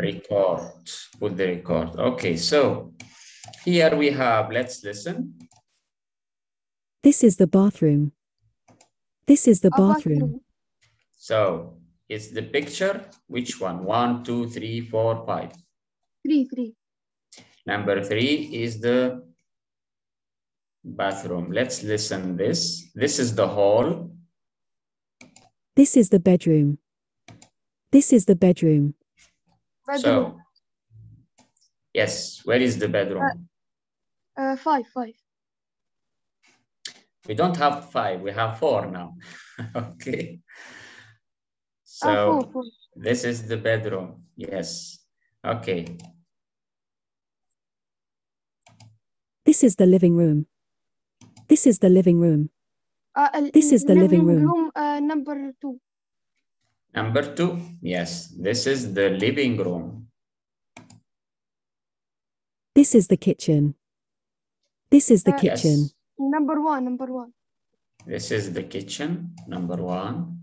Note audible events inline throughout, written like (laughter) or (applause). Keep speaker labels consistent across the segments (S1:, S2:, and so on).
S1: Record. Put the record. Okay, so here we have, let's listen.
S2: This is the bathroom. This is the bathroom.
S1: So it's the picture. Which one? One, two, three, four, five.
S3: Three, three.
S1: Number three is the bathroom. Let's listen this. This is the hall.
S2: This is the bedroom. This is the bedroom.
S3: Bedroom.
S1: So, yes, where is the bedroom?
S3: Uh, five, five.
S1: We don't have five, we have four now. (laughs) okay. So,
S3: Ah, four, four.
S1: this is the bedroom. Yes. Okay.
S2: This is the living room. This is the living room.
S3: Uh, uh,
S2: This is the living room. room.
S3: uh, number two.
S1: Number two. Yes, this is the living room.
S2: This is the kitchen. This is the
S3: Uh,
S2: kitchen.
S1: Yes.
S3: Number one, number one.
S1: This is the kitchen, number one.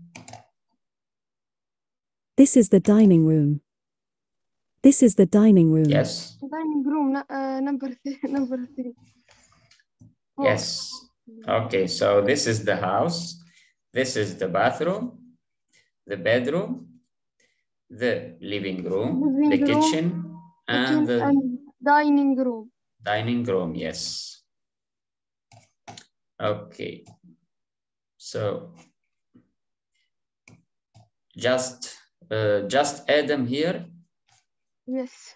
S2: This is the dining room. This is the dining room.
S1: Yes.
S3: Dining room, uh, number three, (laughs) number three. Four.
S1: Yes. Okay, so this is the house. This is the bathroom, the bedroom, the living room,
S3: Living
S1: the
S3: room,
S1: kitchen, and
S3: Kitchen
S1: the
S3: and dining room.
S1: dining room. Yes. Okay. So just uh, just Adam here.
S3: Yes,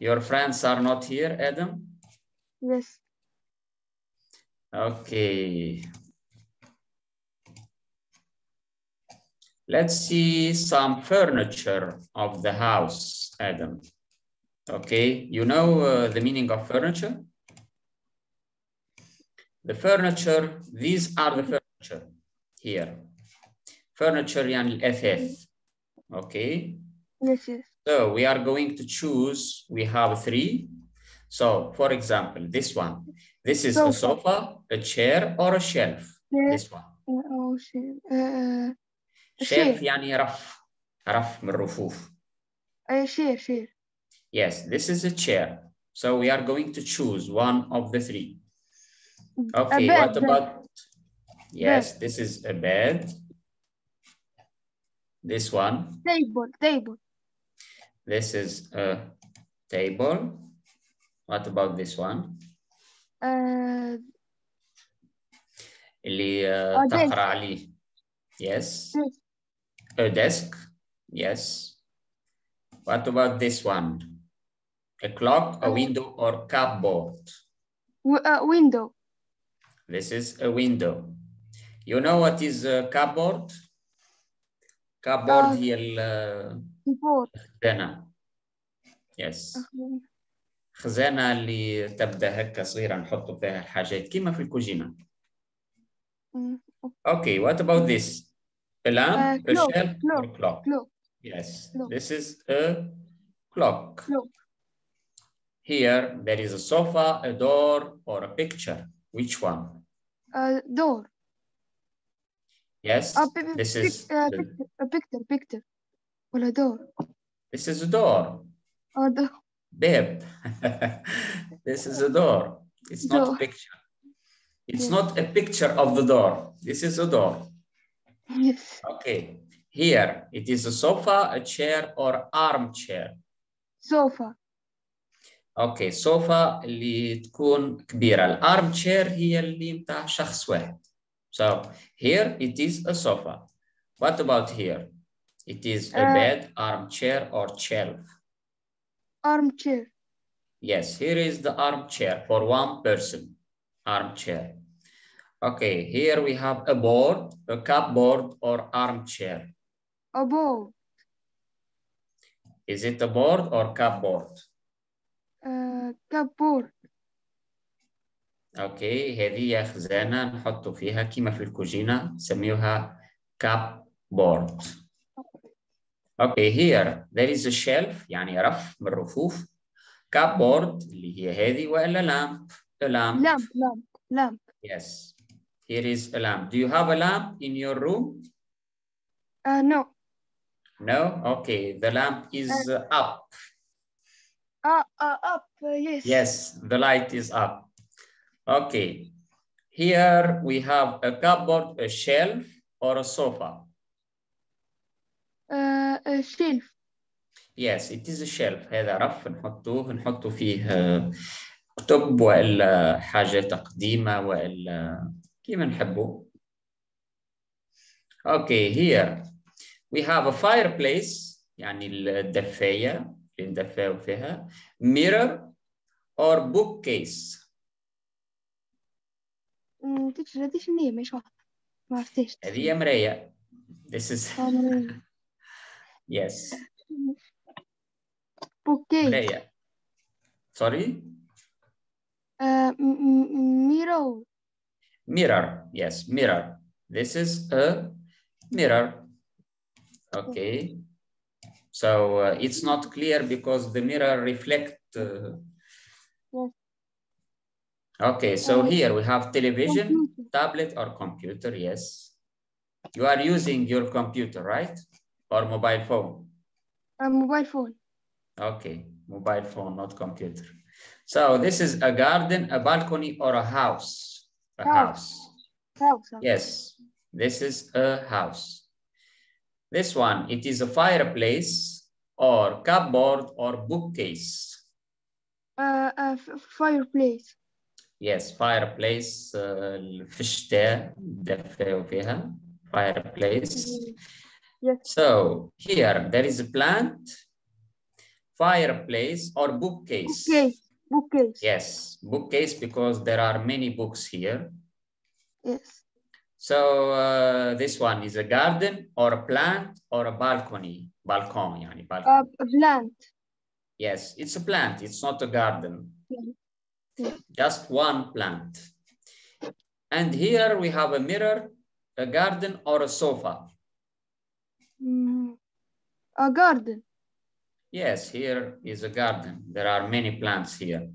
S1: Your friends are not here, Adam.
S3: yes.
S1: Okay. Let's see some furniture of the house, Adam. Okay, you know uh, the meaning of furniture? The furniture, these are the furniture here. Furniture and FF. Okay.
S3: Yes, yes.
S1: So we are going to choose, we have three. So for example, this one. This is sofa. a
S3: sofa,
S1: a chair, or a shelf.
S3: Yes.
S1: This one.
S3: Uh, oh, shit. Uh,
S1: shelf
S3: Chair.
S1: يعني رف رف من الرفوف.
S3: uh, share, share.
S1: Yes, this is a chair. So we are going to choose one of the three. Okay,
S3: bed,
S1: what
S3: bed.
S1: about? Yes, this is a bed. This one,
S3: Table, table.
S1: this is a table. What about this one?
S3: Uh,
S1: اللي آه،
S3: A desk.
S1: تقرأ عليه. Yes.
S3: Desk.
S1: A desk. Yes. What about this one? A clock, a
S3: Uh,
S1: window, or cupboard?
S3: w- uh, window.
S1: This is a window. You know what is a cupboard? Cupboard
S3: آه.
S1: هي ال-
S3: Keyboard.
S1: الخزانة. Yes.
S3: Uh,
S1: خزانة اللي تبدأ هكا صغيرة نحط فيها الحاجات كيما في الكوجينة.
S3: mm,
S1: Okay, what about this? Alarm,
S3: uh, clock,
S1: a
S3: shell,
S1: clock, or
S3: clock.
S1: clock. Yes,
S3: clock.
S1: this is a clock.
S3: clock.
S1: Here, there is a sofa, a door, or a picture. Which one?
S3: A door.
S1: Yes,
S3: uh, a,
S1: this is
S3: uh,
S1: a
S3: picture, a picture, picture, or a door.
S1: This is a door.
S3: A door.
S1: Babe, (laughs) this is a door. It's door. not a picture. It's
S3: yeah.
S1: not a picture of the door. This is a door.
S3: Yes.
S1: Okay. Here, it is a sofa, a chair, or armchair.
S3: Sofa.
S1: اوكي sofa اللي تكون كبيرة الارم تشير هي اللي متاع شخص واحد so here it is a sofa what about here it is a
S3: Uh,
S1: bed armchair or shelf
S3: Armchair.
S1: yes here is the armchair for one person armchair okay here we have a board a cupboard or armchair
S3: A board.
S1: is it a board or cupboard
S3: Uh, cupboard.
S1: أوكي هذه خزانة نحط فيها كيما في الكوجينة نسميوها بورد أوكي here there is a shelf يعني رف من الرفوف بورد اللي هي هذه والا لامب a lamp
S3: Lamp, lamp, lamp.
S1: yes here is a lamp do you have a lamp in your room
S3: Uh, no.
S1: No? Okay, the lamp is uh, up.
S3: Uh, uh, up. Uh, yes.
S1: Yes, the light is up. Okay. Here we have a cupboard, a shelf, or a sofa.
S3: Uh, uh, shelf.
S1: Yes, it is a shelf. هذا رف نحطوه نحطوا فيه آه، كتب والا حاجات قديمة والا كيما نحبوا. Okay, here we have a fireplace يعني الدفاية اللي ندفاو فيها mirror or bookcase.
S3: مم، تكش هذه شنو هي مش واضحة ما عرفتهاش
S1: هذه هي مراية. This is (laughs)
S3: Um,
S1: yes
S3: بوكي
S1: مراية. Sorry?
S3: uh, ميرو
S1: mirror. Yes, mirror. This is a mirror. Okay. So uh, it's not clear because the mirror reflect. Uh... Okay, so here we have television, tablet or computer, yes. You are using your computer, right? Or mobile phone?
S3: A mobile phone.
S1: Okay, mobile phone, not computer. So this is a garden, a balcony, or a house. A
S3: House.
S1: house.
S3: هاوس
S1: Yes, this is a house. This one, it is a fireplace or cupboard or bookcase.
S3: فاير بليس
S1: Yes, fireplace uh, في الشتاء دفاو فيها fireplace.
S3: Yes.
S1: So here there is a plant, fireplace or bookcase.
S3: بوكيس Bookcase.
S1: Yes, bookcase because there are many books here.
S3: Yes.
S1: So uh, this one is a garden or a plant or a balcony. Balcony, yani balcony.
S3: Uh, a plant.
S1: Yes, it's a plant. It's not a garden.
S3: Yeah. Yeah.
S1: Just one plant. And here we have a mirror, a garden or a sofa.
S3: Mm, a garden.
S1: Yes, here is a garden. There are many plants here.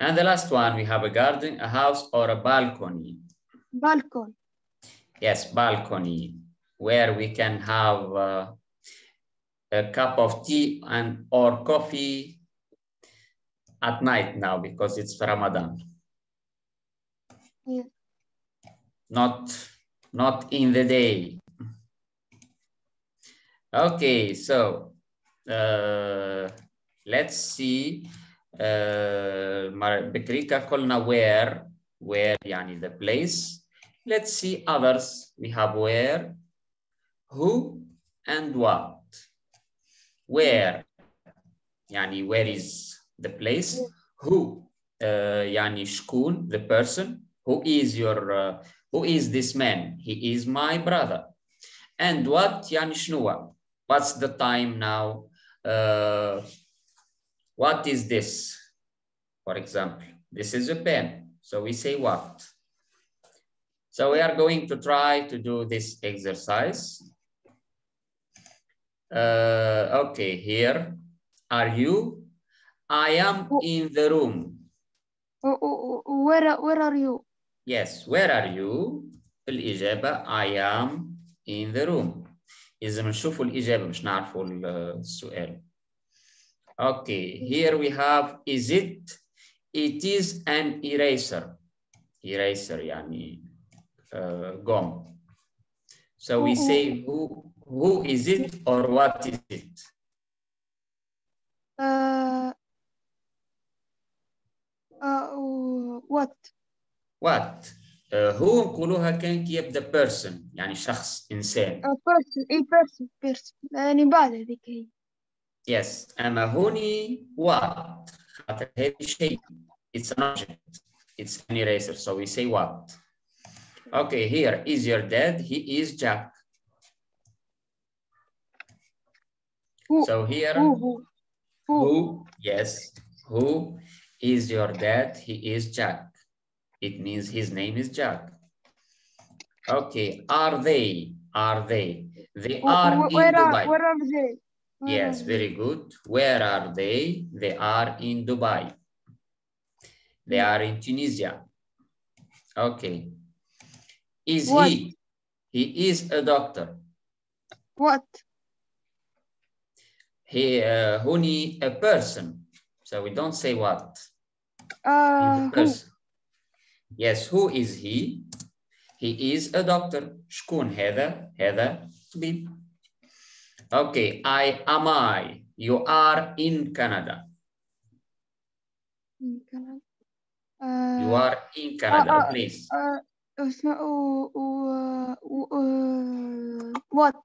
S1: And the last one, we have a garden, a house or a balcony.
S3: balcony
S1: Yes, balcony, where we can have uh, a cup of tea and or coffee at night now because it's Ramadan.
S3: Yeah.
S1: Not, not in the day. Okay, so let's see. Uh, مر- بكريكا قلنا where, where يعني the place. Let's see others. We have where, who, and what. Where يعني where is the place? Who uh, يعني شكون the person? Who is your uh, who is this man? He is my brother. And what يعني شنو? What's the time now? Uh, what is this? For example, this is a pen. So we say what? So we are going to try to do this exercise. Uh, okay, here. Are you? I am in the room.
S3: W- w- w- where where are you
S1: Yes, where are you? الإجابة I am in the room. إذا بنشوفوا الإجابة مش نعرفوا ال- السؤال. Okay, here we have is it? It is an eraser. Eraser يعني uh, gum. So we say who who is it or what is it?
S3: uh, uh, what
S1: What? Uh, هو نقولوها كان كي يبدا person يعني شخص إنسان.
S3: a person a person person يعني بعد هذيك هي
S1: Yes, أما هوني what خاطر هذه شيء it's an object it's an eraser so we say what okay here is your dad he is Jack
S3: Who?
S1: so here
S3: who who who
S1: who yes who is your dad he is Jack it means his name is Jack. Okay, are they? Are they? They are
S3: where,
S1: in Dubai.
S3: Are, where are they? Where
S1: yes,
S3: are
S1: very good. Where are they? They are in Dubai. They hmm. are in Tunisia. Okay. Is
S3: what?
S1: he? He is a doctor.
S3: What?
S1: He, uh, honey, a person. So we don't say what.
S3: Uh,
S1: person. Yes, who is he? He is a doctor. شكون هذا؟ هذا طبيب. Okay, I am I. You are in Canada.
S3: who كان
S1: You
S3: uh,
S1: are in Canada,
S3: آه.
S1: please.
S3: uh, اسمه و, و, و, uh, what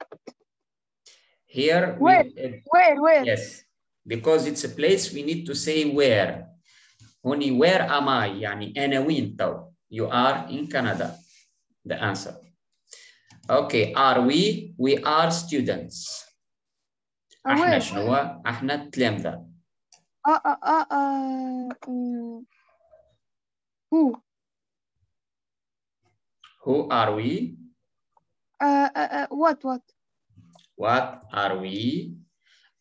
S1: Here, we,
S3: Where?
S1: uh,
S3: where where
S1: yes, because it's a place we need to say where. هوني where am I? يعني أنا وين تو? You are in Canada. The answer. Okay, are we? We are students.
S3: Uh,
S1: احنا
S3: where
S1: شنو هو؟ احنا تلامذة.
S3: uh, uh, uh, uh, uh, who
S1: Who are we?
S3: uh, uh, uh, what what
S1: What are we?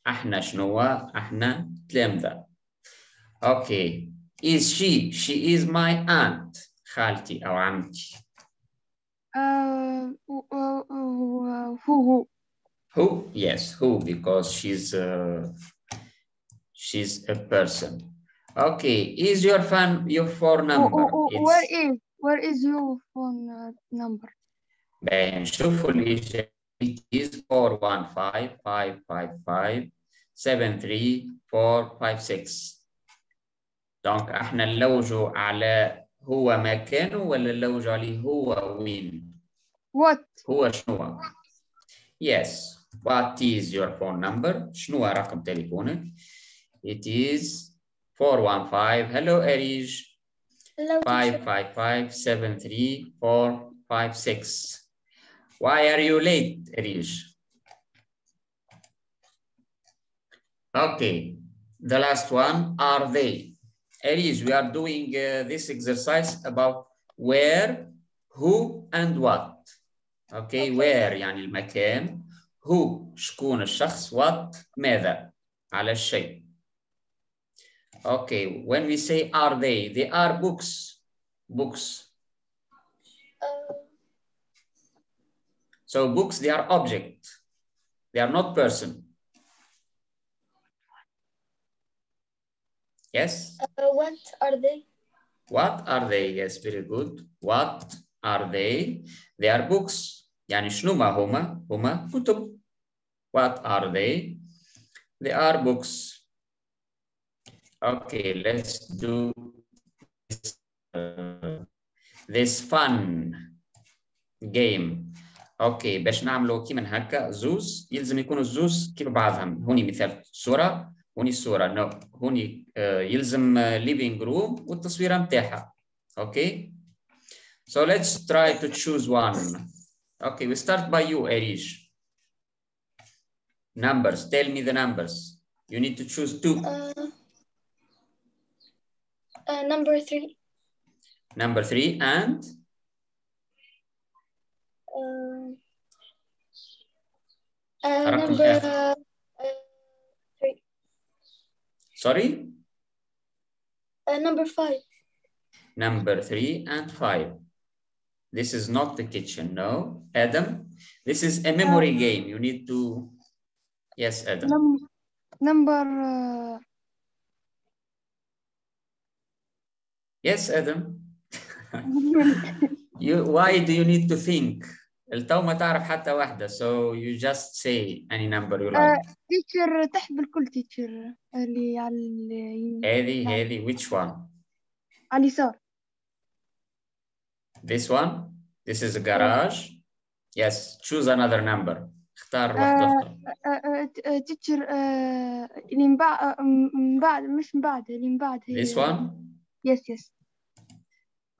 S1: احنا شنو هو؟ احنا تلامذة. Okay. Is she? She is my aunt. خالتي أو عمتي.
S3: uh, who, uh, uh, who who
S1: Who? Yes, who? Because she's uh, she's a person. Okay. Is your phone your phone
S3: Who-
S1: number?
S3: who- who- where
S1: It's
S3: is where is your phone uh, number
S1: باين شوفوا الإجابة. It is 415 73456 دونك إحنا نلوجوا على هو مكانه ولا نلوجوا عليه هو وين؟
S3: what
S1: هو شنو هو؟ Yes. What is your phone number? شنو هو رقم تليفونك؟ It is 415 Hello Erij
S4: Hello, teacher.
S1: 555 73456 Why are you late, Erij? Okay, the last one, are they? Erij, we are doing uh, this exercise about where, who, and what. Okay,
S4: Okay.
S1: where يعني المكان, who شكون الشخص, what ماذا على الشيء. Okay, when we say are they, they are books, books.
S4: Uh,
S1: So books, they are object. They are not person. Yes?
S4: uh, what are they?
S1: What are they? Yes, very good. What are they? They are books. يعني شنو ما هما؟ هما كتب. What are they? They are books. Okay, let's do this, uh, this fun game. أوكي باش نعملوا كيما هكا زوز يلزم يكونوا الزوز كيف بعضهم هوني مثال صوره هوني الصوره نو هوني آه، يلزم ليفينج روم والتصويره نتاعها اوكي so let's try to choose one okay we start by you Erish numbers tell me the numbers you need to choose two
S4: Uh, uh, number three.
S1: number three and
S4: Uh, uh,
S1: رقم
S4: number
S1: آخر.
S4: uh, uh, three.
S1: sorry
S4: Uh, number five.
S1: number three and five. This is not the kitchen, no. Adam, this is a memory game. You need to, yes, Adam.
S3: num number uh,
S1: Yes, Adam. (laughs) (laughs) You, why do you need to think? التو ما تعرف حتى واحدة, so you just say any number you like.
S3: تيتشر تحب الكل تيتشر اللي على اليمين
S1: هذه هذه which one?
S3: على اليسار
S1: This one? This is a garage. Yes, choose another number. اختار واحدة
S3: آه،
S1: أخرى.
S3: آه، آه، ت- آه، تيتشر آه، اللي من بعد آه، من بعد مش من بعد اللي من بعد هي
S1: This one?
S3: يس يس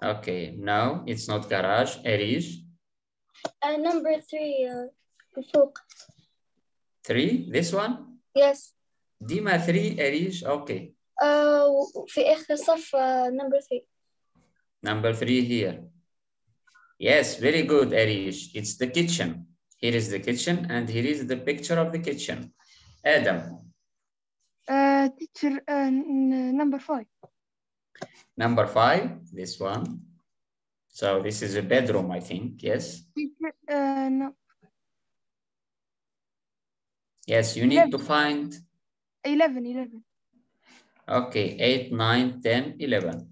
S1: Okay, no, it's not garage. Erish.
S4: Uh, number three. Uh, فوق.
S1: Three, this one?
S4: Yes.
S1: ديما 3 Erish. Okay.
S4: Uh, في آخر صف uh, number three.
S1: Number three here. Yes, very good, Arish. It's the kitchen. Here is the kitchen, and here is the picture of the kitchen. Adam,
S3: تيتشر نمبر فايف
S1: number five, this one. So this is a bedroom, I think, yes?
S3: Uh, no.
S1: Yes, you need 11. to find...
S3: 11, 11.
S1: Okay, 8, 9, 10, 11.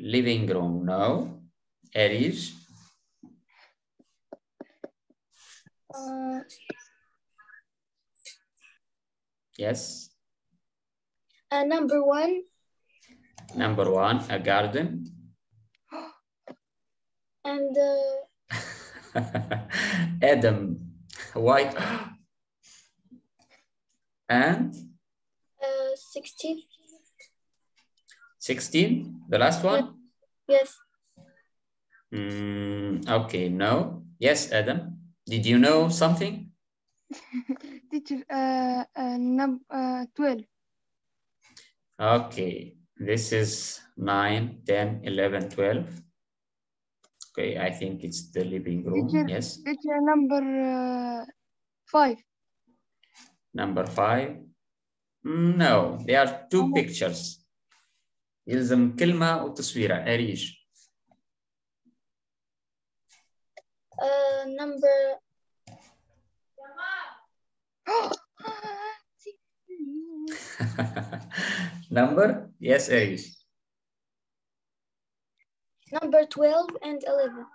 S1: Living room, no. Aries?
S4: Uh,
S1: yes?
S4: Uh, number one.
S1: Number one, a garden.
S4: And uh, (laughs)
S1: Adam, why? And
S4: uh, 16.
S1: 16, the last one?
S4: Yes.
S1: Mm, okay, no. Yes, Adam. Did you know something? (laughs)
S3: teacher uh, uh, num uh, 12
S1: Okay, this is 9, 10, 11, 12. Okay, I think it's the living room.
S3: Teacher.
S1: Yes.
S3: teacher number uh, 5
S1: Number five. No, there are two
S3: Oh.
S1: pictures. يلزم كلمة وتصويرة أريج.
S4: Uh, number (gasps) (laughs) (laughs)
S1: Number? Yes, Arish.
S4: number 12 and 11.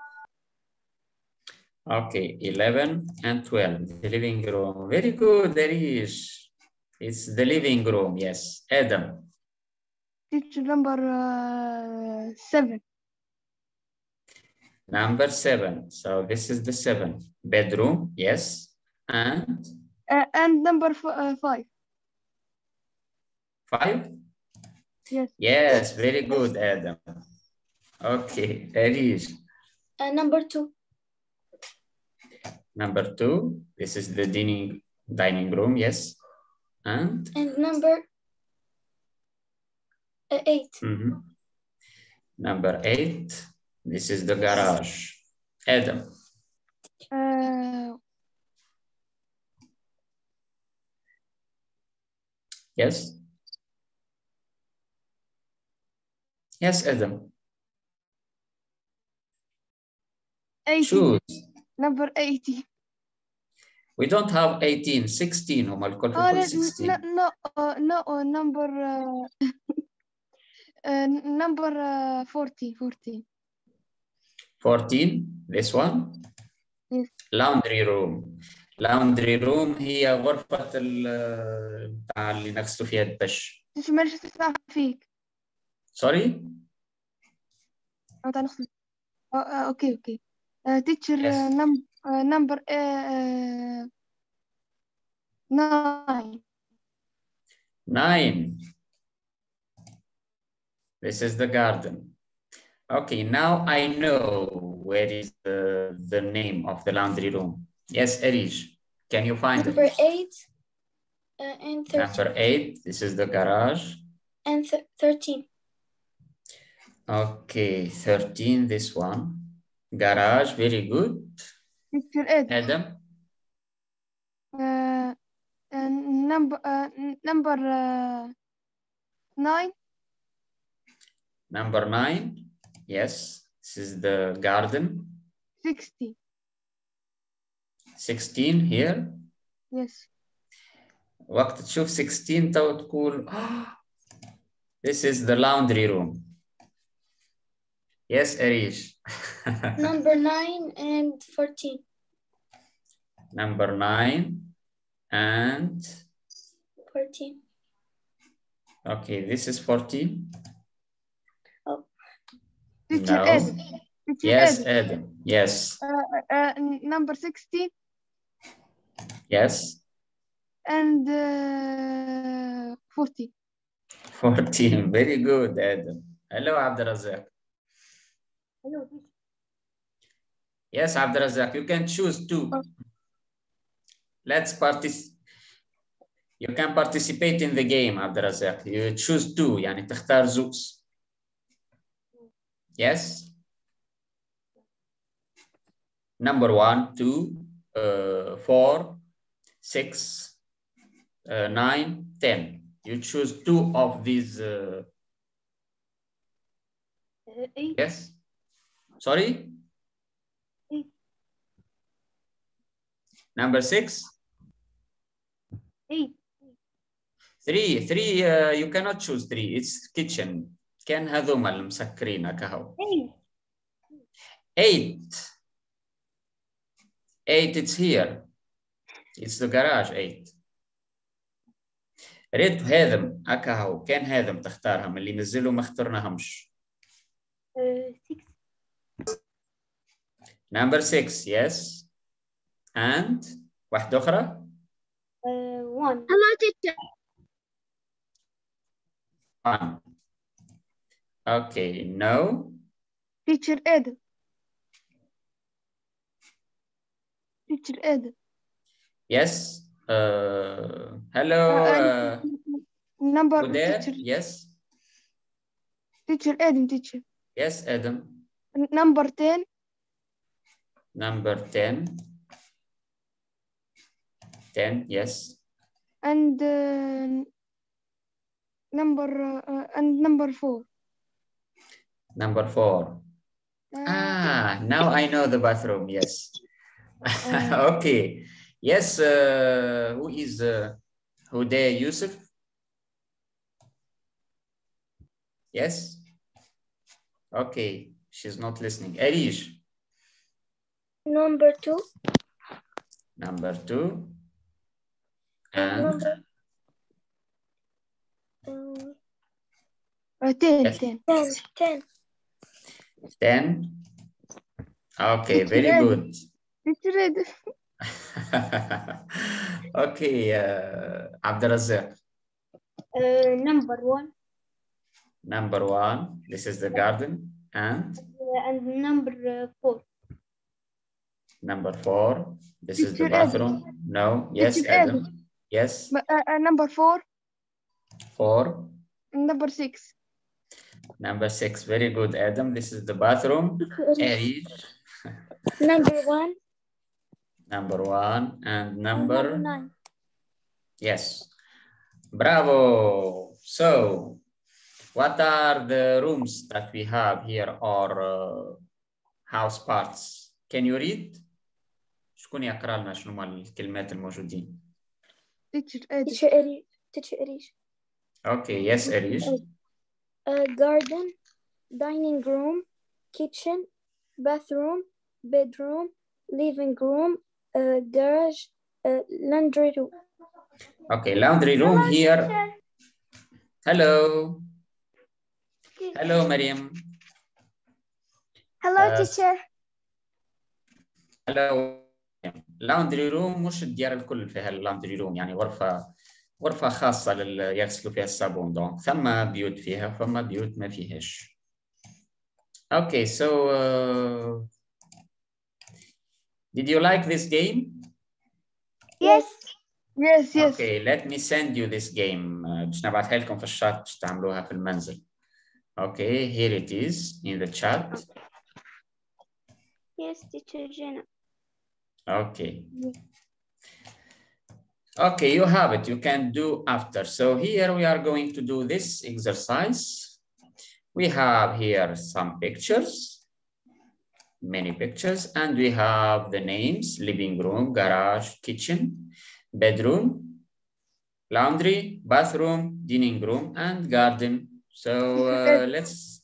S1: Okay, 11 and 12, the living room. Very good, Arish. It's the living room, yes. Adam,
S3: teacher number uh, 7
S1: number seven. So this is the seven. Bedroom, yes. And
S3: uh, and number uh, 5
S1: five?
S3: Yes.
S1: Yes, very good, Adam. Okay, Arish.
S4: Uh, number two.
S1: Number two, this is the dining, dining room, yes. And
S4: And number uh, eight.
S1: mhm. number eight, this is the garage. Adam,
S3: uh,
S1: yes? Yes, Adam,
S3: 80
S1: choose.
S3: number 80
S1: We don't have 18, 16 هم الكل في
S3: oh,
S1: الكل
S3: no,
S1: 16.
S3: no, uh, no uh, number uh, uh, number uh, 40 40
S1: 14, this one?
S3: Yes.
S1: Laundry room. Laundry room هي غرفة بتاع اللي نغسلوا فيها الدش.
S3: تيجي ما نجي تسمع فيك تعال نخلص آه، آه، أوكي Uh, teacher uh,
S1: yes.
S3: num uh, number
S1: nine. Nine. This is the garden. Okay, now I know where is the, the name of the laundry room. Yes, Erish, can you find
S4: Number
S1: it?
S4: eight uh, and
S1: Number eight, this is the garage.
S4: And th 13.
S1: Okay, 13, this one. Garage, very good.
S3: تيتشر ايد
S1: Adam,
S3: نمبر نمبر ناين
S1: number nine. Yes, this is the garden.
S3: 60
S1: 16 here.
S3: يس
S1: وقت تشوف 16 تو تقول (gasps) "Ah, this is the laundry room. Yes, it is. (laughs)
S4: Number 9 and 14.
S1: Number 9 and
S4: 14.
S1: Okay, this is 14.
S3: Oh.
S1: No.
S3: Ed. Yes, Ed.
S1: Yes.
S3: Uh,
S1: uh, uh
S3: number 16.
S1: Yes.
S3: And uh, 14.
S1: 14. Very good, Ed. Hello, Abdurazzaq. Abdurazak. Yes, Abdurazak, you can choose two.
S3: Oh.
S1: Let's participate. You can participate in the game, Abdurazak. You choose two, يعني تختار زوز. Yes? Number one, two, uh, four, six, uh, nine, ten. You choose two of these. Uh,
S3: eight
S1: yes? Sorry? Number six?
S3: Eight.
S1: Three, three, uh, you cannot choose three. It's kitchen. كان هذوما المسكرين هكا هو.
S3: Eight.
S1: Eight. It's here. It's the garage, eight. ريت هذم هكا هو كان هذم تختارهم اللي نزلوا ما اخترناهمش.
S4: Uh, six.
S1: Number six, yes. And واحدة أخرى.
S4: Uh, one.
S3: Hello, teacher.
S1: One. Okay, no.
S3: Teacher Ed. Teacher Ed.
S1: Yes. Uh, hello. Uh,
S3: Number
S1: who there?
S3: teacher.
S1: Yes.
S3: Teacher Adam, teacher.
S1: Yes, Adam.
S3: Number 10.
S1: Number 10. 10, yes.
S3: And uh, number uh, and number 4.
S1: Number 4.
S3: Uh,
S1: Ah, now I know the bathroom, yes. (laughs) okay. Yes, uh, who is uh, Huday Yusuf? Yes? Okay, she's not listening. Arish,
S4: Number two.
S1: number 2.
S4: And
S1: And
S4: number um,
S3: uh, 10,
S1: Yes.
S3: 10.
S4: ten. Ten.
S1: 10. Okay, very
S3: Ten.
S1: good.
S3: Teacher Ed. (laughs)
S1: okay, uh, Abdulrazak,
S4: Uh, number one.
S1: number one. This is the garden. And
S4: Uh, and number uh, four.
S1: Number four. This is the
S3: Teacher Ed.
S1: bathroom. No, yes,
S3: Teacher Ed.
S1: Adam. Yes,
S3: uh, uh, number 4.
S1: four.
S3: Number 6.
S1: Number six. Very good, Adam. This is the bathroom. Arish, (laughs)
S4: Number one.
S1: number one. And
S4: and
S1: number,
S4: nine.
S1: yes. Bravo. So, what are the rooms that we have here or uh, house parts? Can you read? شكون يقرا لنا شنو هما الكلمات الموجودين؟
S3: Teacher Ed.
S4: Teacher Erish. Teacher Erish.
S1: Okay, yes, Arish.
S4: Uh, garden, dining room, kitchen, bathroom, bedroom, living room, uh, garage, uh, laundry room.
S1: Okay, laundry room here. Hello. Hello, Mariam.
S3: Hello,
S1: Uh,
S3: teacher.
S1: Hello. لاوندري روم مش الديار الكل فيها اللاوندري روم يعني غرفة خاصة لل يغسلوا فيها الصابون دونك ثم بيوت فيها وثم بيوت ما فيهاش. Okay, so uh, did you like this game?
S3: Yes. Yes, yes.
S1: Okay, let me send you this game. Uh, باش نبعثها لكم في الشات باش تعملوها في المنزل. Okay, here it is in the chat.
S4: Yes, teacher Jenna.
S1: Okay. Okay, you have it. You can do after. So here we are going to do this exercise. We have here some pictures, many pictures, and we have the names, living room, garage, kitchen, bedroom, laundry, bathroom, dining room, and garden. So uh, (laughs) let's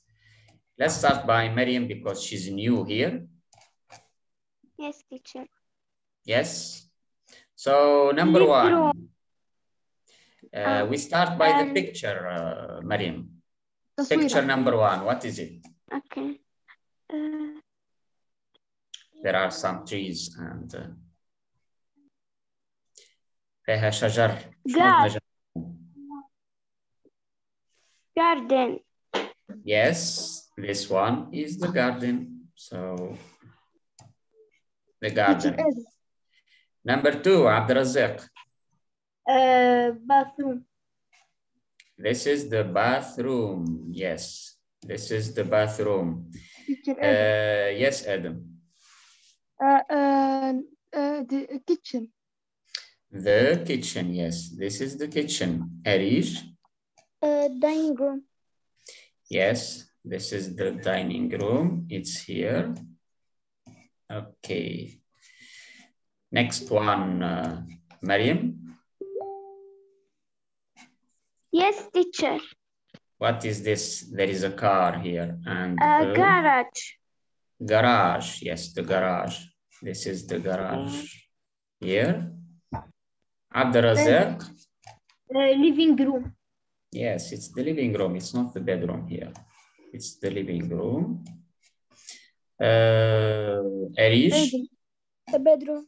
S1: let's start by Miriam because she's new here.
S4: Yes, teacher.
S1: Yes. So number
S3: Living
S1: one,
S3: room.
S1: uh, we start by the
S4: and-
S1: picture, uh, Mariam.
S3: تصويرة.
S1: Picture number one, what is it?
S4: Okay. Uh,
S1: There are some trees and uh, فيها شجر. شنو
S4: Gar-
S1: الشجر؟
S4: garden.
S1: Yes, this one is the garden. So the
S3: Teacher
S1: garden. Number two, Abdrazak.
S4: Uh, bathroom.
S1: This is the bathroom. Yes, this is the bathroom. Uh, yes, Adam.
S3: Uh, uh, uh, the kitchen.
S1: The kitchen, yes. This is the kitchen. Arish,
S4: Uh, dining room.
S1: yes. This is the dining room. It's here. Okay. Next one, uh, Mariam.
S5: Yes, teacher.
S1: What is this? There is a car here and
S5: A
S1: a
S5: garage.
S1: garage. Yes, the garage. This is the garage here. Abdurazak.
S4: Uh, living room.
S1: Yes, it's the living room. It's not the bedroom here. It's the living room. Uh, Arish,
S4: The bedroom.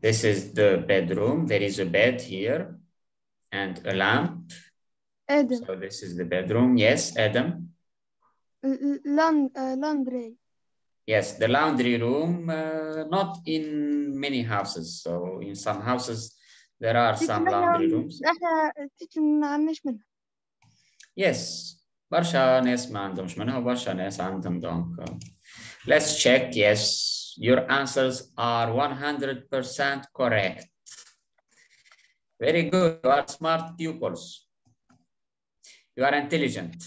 S1: this is the bedroom. There is a bed here and a lamp.
S3: Adam.
S1: So this is the bedroom. Yes, Adam.
S3: Land, uh, laundry.
S1: Yes, the laundry room, uh, not in many houses. So in some houses, there are some laundry rooms.
S3: احنا تيجي ما عندناش منها.
S1: Yes, برشا ناس ما عندهمش منها وبرشا ناس عندهم دونك. Let's check. Yes, your answers are 100% correct. Very good. You are smart pupils. You are intelligent.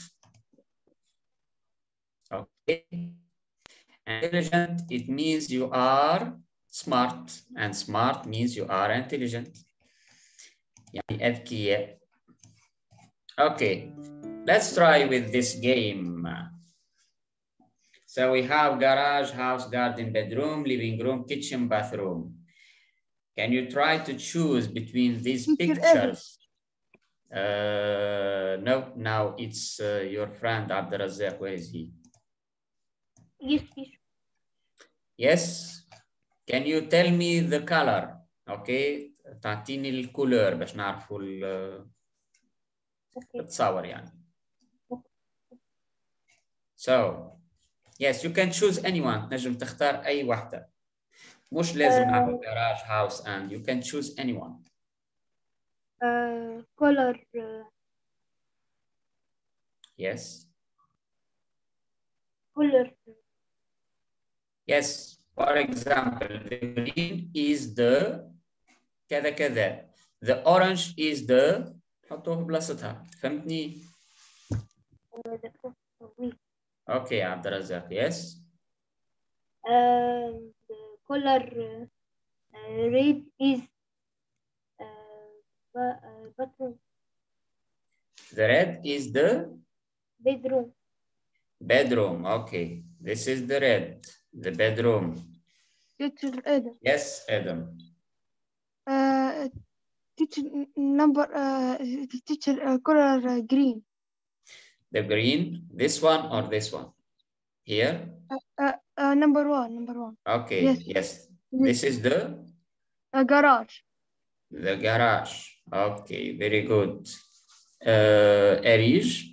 S1: Okay. Intelligent, it means you are smart, and smart means you are intelligent. يعني أذكياء. Okay, let's try with this game. So we have garage, house, garden, bedroom, living room, kitchen, bathroom. Can you try to choose between these
S3: Teacher
S1: pictures? Uh, no, now it's uh, your friend Abdurazak. Where is he?
S4: Yes, teacher.
S1: Yes. Can you tell me the color? Okay. تعطيني الكولور باش نعرفوا ال-
S4: Okay.
S1: التصاور يعني. So, yes, you can choose anyone. تنجم تختار أي واحدة. مش لازم نعمل garage, house, and you can choose anyone.
S4: Uh, color. Uh,
S1: Yes.
S4: color.
S1: Yes. For example, the green is the كذا كذا. The orange is the حطوه في بلاصتها. فهمتني؟
S4: The, wait.
S1: Okay, Abdurazak. Yes.
S4: Uh, the color uh, red is uh, ba- uh, bathroom,
S1: The red is the
S4: bedroom.
S1: bedroom. Okay. This is the red. The bedroom.
S3: Teacher Adam.
S1: Yes, Adam.
S3: Uh, teacher number uh, teacher uh, color uh, green.
S1: The green. This one or this one? Here.
S3: Uh, uh, number one, number one.
S1: Okay.
S3: Yes.
S1: Yes. This is the
S3: Uh, garage.
S1: the garage. Okay. Very good. Uh, Arish.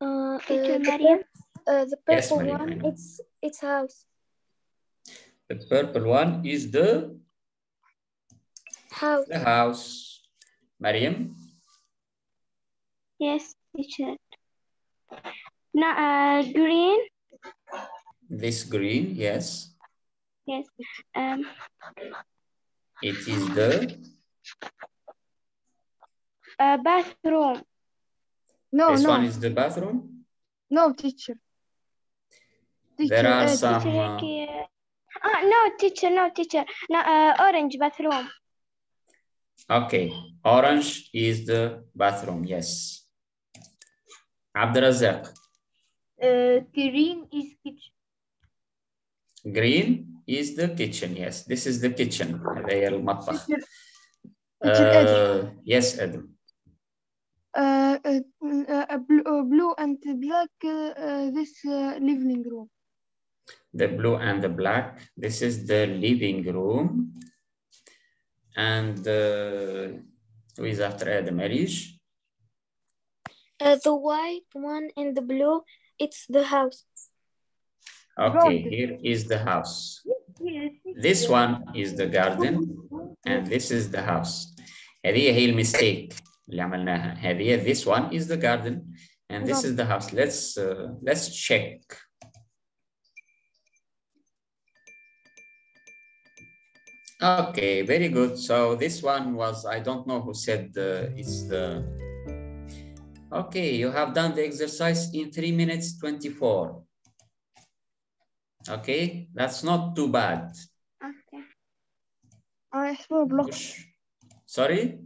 S5: Uh,
S4: Teacher
S5: uh, the,
S4: Mariam?
S5: uh, the
S1: Yes,
S5: purple
S1: Mariam, I
S5: one, it's it's house.
S1: The purple one is the
S5: House.
S1: the house. Mariam.
S5: Yes, teacher. No, uh, green.
S1: This green, yes.
S5: Yes. Um.
S1: It is the
S5: uh, bathroom.
S3: No,
S1: this
S3: no.
S1: one is the bathroom.
S3: No, teacher. teacher
S1: there are
S3: uh,
S1: some.
S5: Teacher,
S1: uh...
S5: Ah, no, teacher, no, teacher. No, uh, orange bathroom.
S1: Okay, orange is the bathroom. Yes. Abdurazak,
S4: Uh, green is kitchen.
S1: green is the kitchen, yes. This is the kitchen, هذا المطبخ.
S3: Teacher, teacher Adam.
S1: Uh, yes, Adam.
S3: Uh, uh, uh, blue, uh, blue and black. Uh, uh, this uh, living room.
S1: The blue and the black. This is the living room. And uh, who is after Adam? Arish?
S5: Uh, the white one and the blue, it's the house.
S1: Okay,
S3: Garden.
S1: here is the house.
S4: Yes.
S1: This one is the garden and this is the house. هذه هي الميستيك اللي عملناها. هذه this one is the garden and this is the house. Let's uh, let's check. Okay, very good. So this one was I don't know who said uh, it's the. Okay, you have done the exercise in three minutes twenty-four. Okay, that's not too bad.
S5: Okay.
S3: I explore block.
S1: مش- Sorry?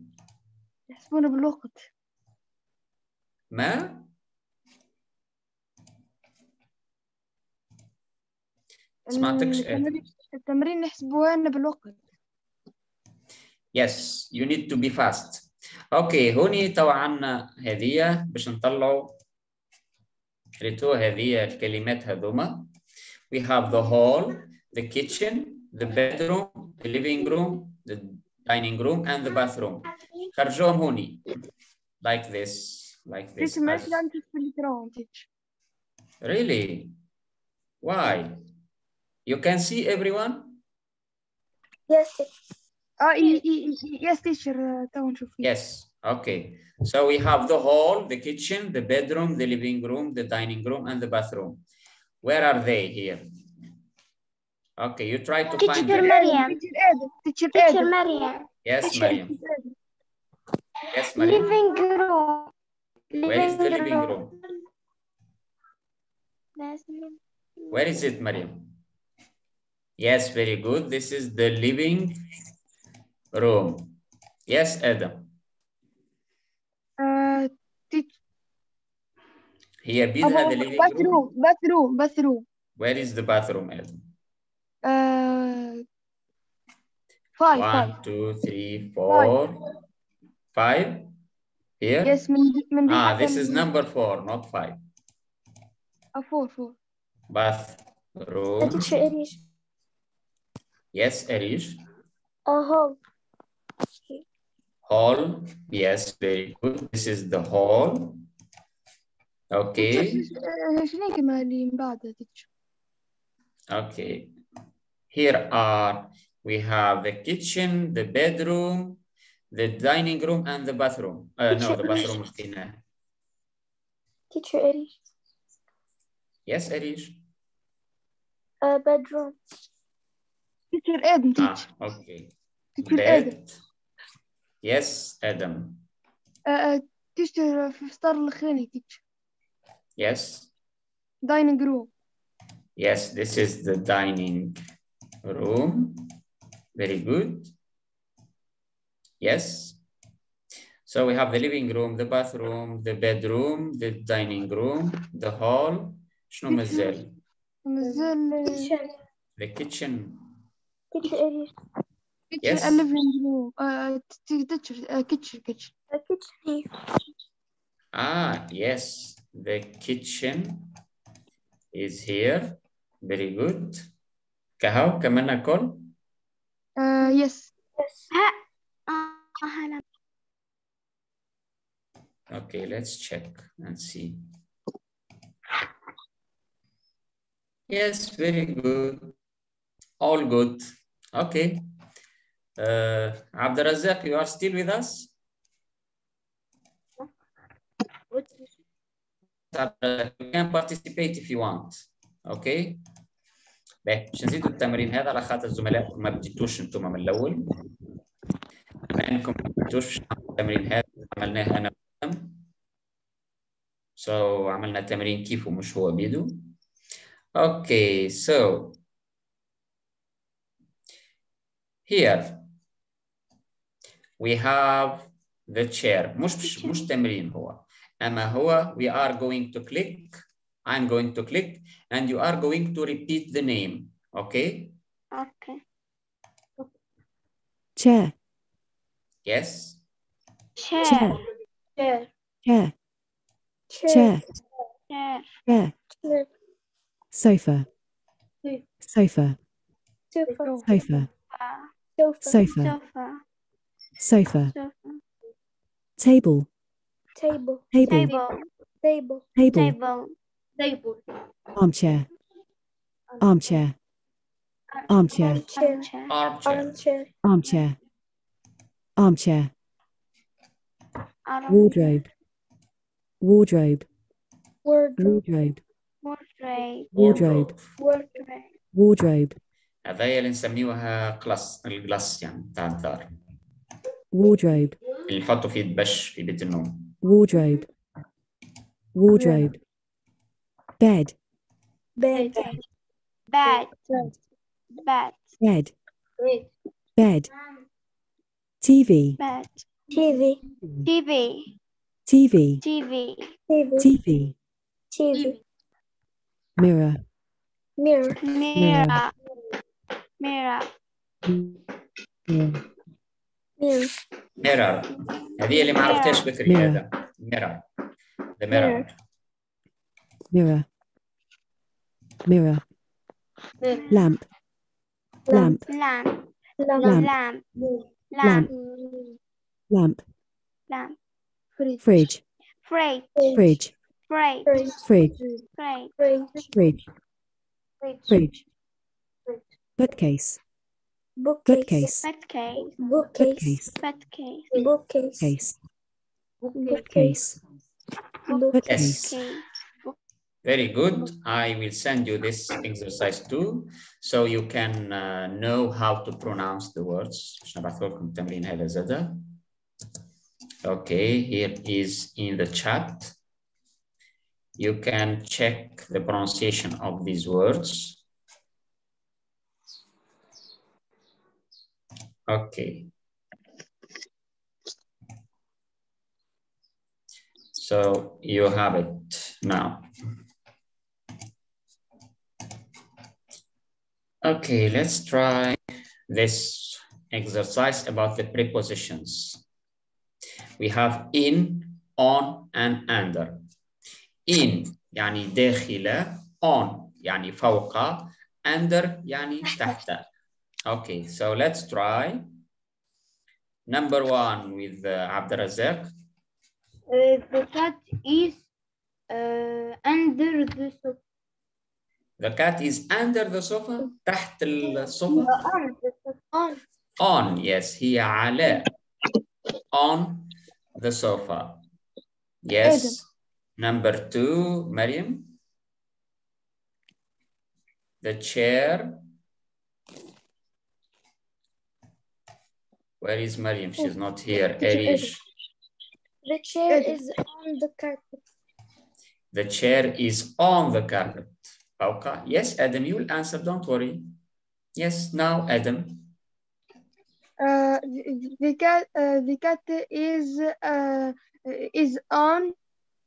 S3: يحسبونه بالوقت
S1: ما سمعتكش آدم.
S3: التمرين التمرين يحسبوها لنا بالوقت
S1: Yes, you need to be fast. أوكي هوني توا هذه باش نطلعوا ريتو هذه الكلمات هذوما. We have the hall, the kitchen, the bedroom, the living room, the dining room and the bathroom. خرجوهم هوني. Like this, like this. Really? Why? You can see everyone?
S4: Yes.
S3: Ah, uh, yes, teacher. Eh,
S1: yes. Okay. So we have the hall, the kitchen, the bedroom, the living room, the dining room, and the bathroom. Where are they here? Okay, you try to teacher find
S4: Teacher Mariam. Teacher,
S3: teacher
S4: Maria.
S1: Yes,
S3: teacher.
S1: Yes, Maria.
S4: Living room.
S1: Where is the living room? Where is it, Maria? Yes, very good. This is the living room. Yes, Adam.
S3: Uh,
S1: Here, Bidha, the living bathroom,
S3: room. Bathroom, bathroom.
S1: Where is the bathroom, Adam?
S3: Uh, five.
S1: One, five. two, three, four, five. five.
S3: Here? Yes, maybe,
S1: Ah, this is number four, not five.
S3: Uh, four, four.
S1: Bathroom.
S4: Teacher,
S1: Yes, Erish.
S4: Uh -huh.
S1: Hall. Yes, very good. This is the hall. Okay. Okay. Here are, we have the kitchen, the bedroom, the dining room, and the bathroom. Uh, no, the bathroom is in uh, there.
S4: Teacher Erish.
S1: Yes, Erish.
S4: Uh, bedroom.
S3: Teacher Ed.
S1: Ah, okay.
S3: Teacher
S1: Bed. Ed. Yes, Adam.
S3: آه، آه، تيتشر في السطر الاخراني تيتش
S1: Yes.
S3: دايننج روم
S1: Yes, this is the dining room. Very good. Yes. So we have the living room, the bathroom, the bedroom, the dining room, the hall. شنو مازال؟
S3: مازال
S4: Kitchen.
S1: The kitchen. yes.
S3: Eleven live in kitchen,
S4: kitchen, kitchen. The kitchen.
S1: Ah, yes. The kitchen is here. Very good. Kahao, kaman call?
S3: Uh,
S4: yes. Yes.
S1: Okay, let's check and see. Yes, very good. All good. Okay. Uh, Abdurazak, you are still with us? You can participate if you want. Okay. باهي باش نزيدوا التمرين هذا على خاطر الزملاء ما بديتوش أنتم من الأول. بما انكم ما بديتوش التمرين هذا عملناه أنا وأدم. So عملنا تمرين كيفه مش هو بيدو. Okay, so here we have the chair. مش مش, مش تمرين هو. أما هو we are going to click. I'm going to click and you are going to repeat the name. Okay?
S4: Okay.
S2: chair,
S1: Yes?
S2: chair,
S4: Chair.
S2: chair,
S4: Chair.
S2: chair,
S4: Chair.
S2: chair,
S4: Chair.
S2: sofa, sofa,
S4: Sofa.
S2: sofa,
S4: Sofa.
S2: sofa, sofa,
S4: Sofa.
S2: table,
S4: Table.
S2: table,
S4: Table.
S2: table,
S4: Table.
S2: armchair, armchair, armchair,
S4: Chair.
S1: Armchair.
S4: Armchair.
S2: armchair, wardrobe, wardrobe,
S4: Wardrobe.
S2: wardrobe,
S4: Wardrobe.
S2: wardrobe,
S4: Wardrobe.
S2: wardrobe,
S1: هذايا اللي نسميوها قلص القلص يعني بتاع الدار
S2: wardrobe,
S1: اللي نحطوا فيه الدبش في بيت النوم
S2: wardrobe, wardrobe, bed,
S4: Bed. Bed. Bed.
S2: bed, bed, TV,
S4: Bed.
S5: TV.
S3: TV
S2: TV,
S3: TV
S5: TV.
S2: TV,
S5: TV.
S2: mirror,
S5: Mirror.
S3: mirror mirror
S2: mirror,
S5: Mirror.
S1: mirror هذه اللي ما عرفتهاش بكري
S2: Mirror.
S1: هذا mirror the mirror
S2: mirror, mirror, lamp, lamp,
S3: lamp
S5: Lamp.
S2: Lamp.
S3: lamp lamp
S2: lamp,
S3: lamp
S2: fridge,
S3: fridge
S2: fridge,
S3: fridge
S5: Fridge.
S2: fridge,
S3: fridge
S5: Fridge.
S2: fridge, fridge, bookcase,
S5: bookcase,
S2: bookcase,
S3: bookcase,
S5: bookcase,
S2: bookcase,
S3: bookcase,
S5: bookcase.
S1: Very good. I will send you this exercise too, so you can uh, know how to pronounce the words. Okay, here is in the chat. You can check the pronunciation of these words. Okay. So you have it now. Okay, let's try this exercise about the prepositions. We have in, on, and under. In يعني داخل, on يعني فوق, under يعني تحت. Okay, so let's try. Number one with uh, Abdurazak.
S3: Uh, the cat is uh, under the sofa.
S1: The cat is under the sofa, تحت الصوفة.
S3: On the sofa.
S5: On.
S1: On, yes, هي على. On the sofa. Yes. Number two, Mariam. The chair. Where is Mariam? She's not here. Arish.
S5: The chair
S3: Good.
S5: is on the carpet.
S1: The chair is on the carpet. Okay. Yes, Adam, you will answer. Don't worry. Yes, now Adam.
S3: Uh, the, the cat uh, the cat is uh, is on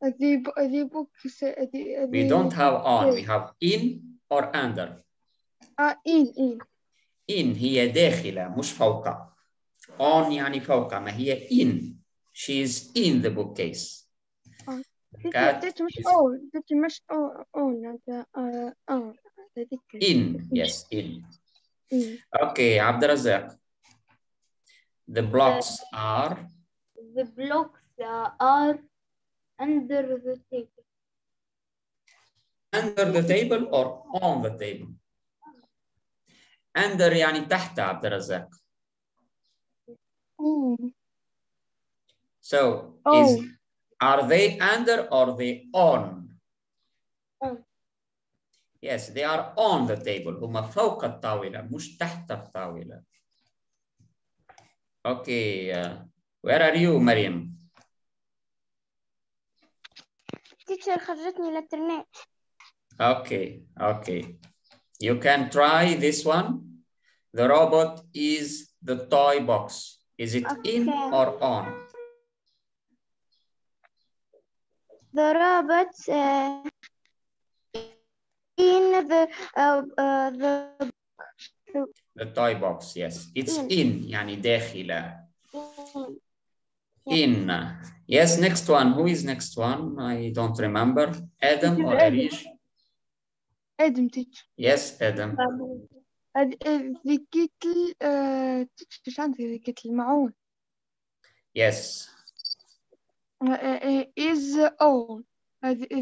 S3: the bo- the book. uh, The,
S1: We
S3: the,
S1: don't have on. We have in or under.
S3: uh, in in.
S1: in هي داخلة مش فوق. On يعني فوق ما هي in. She is in the bookcase.
S3: آه.
S1: The cat
S3: ده مش
S1: is
S3: on ده مش on on هذا uh, on أتذكر
S1: in. Yes, in.
S3: in.
S1: Okay, عبد الرزاق. The blocks are
S3: The blocks uh, are under the table.
S1: under the table or on the table. Under يعني تحت عبد الرزاق.
S3: Oh.
S1: So
S3: Oh.
S1: is are they under or they on?
S3: On.
S1: Yes, they are on the table. هما فوق الطاولة مش تحت الطاولة. Okay, uh, where are you, Mariam?
S3: تيتشر خرجتني الانترنت.
S1: Okay, okay. You can try this one. The robot is the toy box. Is it in
S3: Okay.
S1: or on?
S3: The robot uh, in the uh, uh, the
S1: The toy box, yes. It's
S3: In.
S1: in, يعني داخلة.
S3: in.
S1: In. Yes, next one. Who is next one? I don't remember. Adam or
S3: Adam.
S1: Arish?
S3: Adam teacher.
S1: Yes, Adam.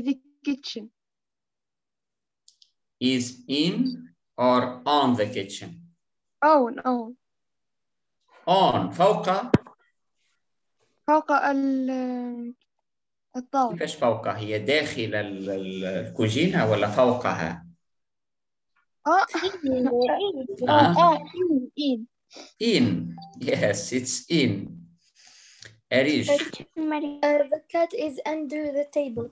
S3: the kitchen
S1: is in or on the kitchen?
S3: On on
S1: on. فوق
S3: فوق ال الطاولة
S1: كيفاش فوقها؟ هي داخل الكوجينة ولا فوقها؟
S3: Oh, (laughs)
S1: in,
S3: in. Uh, oh, in, in.
S1: In. Yes, it's in. Arish.
S5: Uh, the cat is under the table.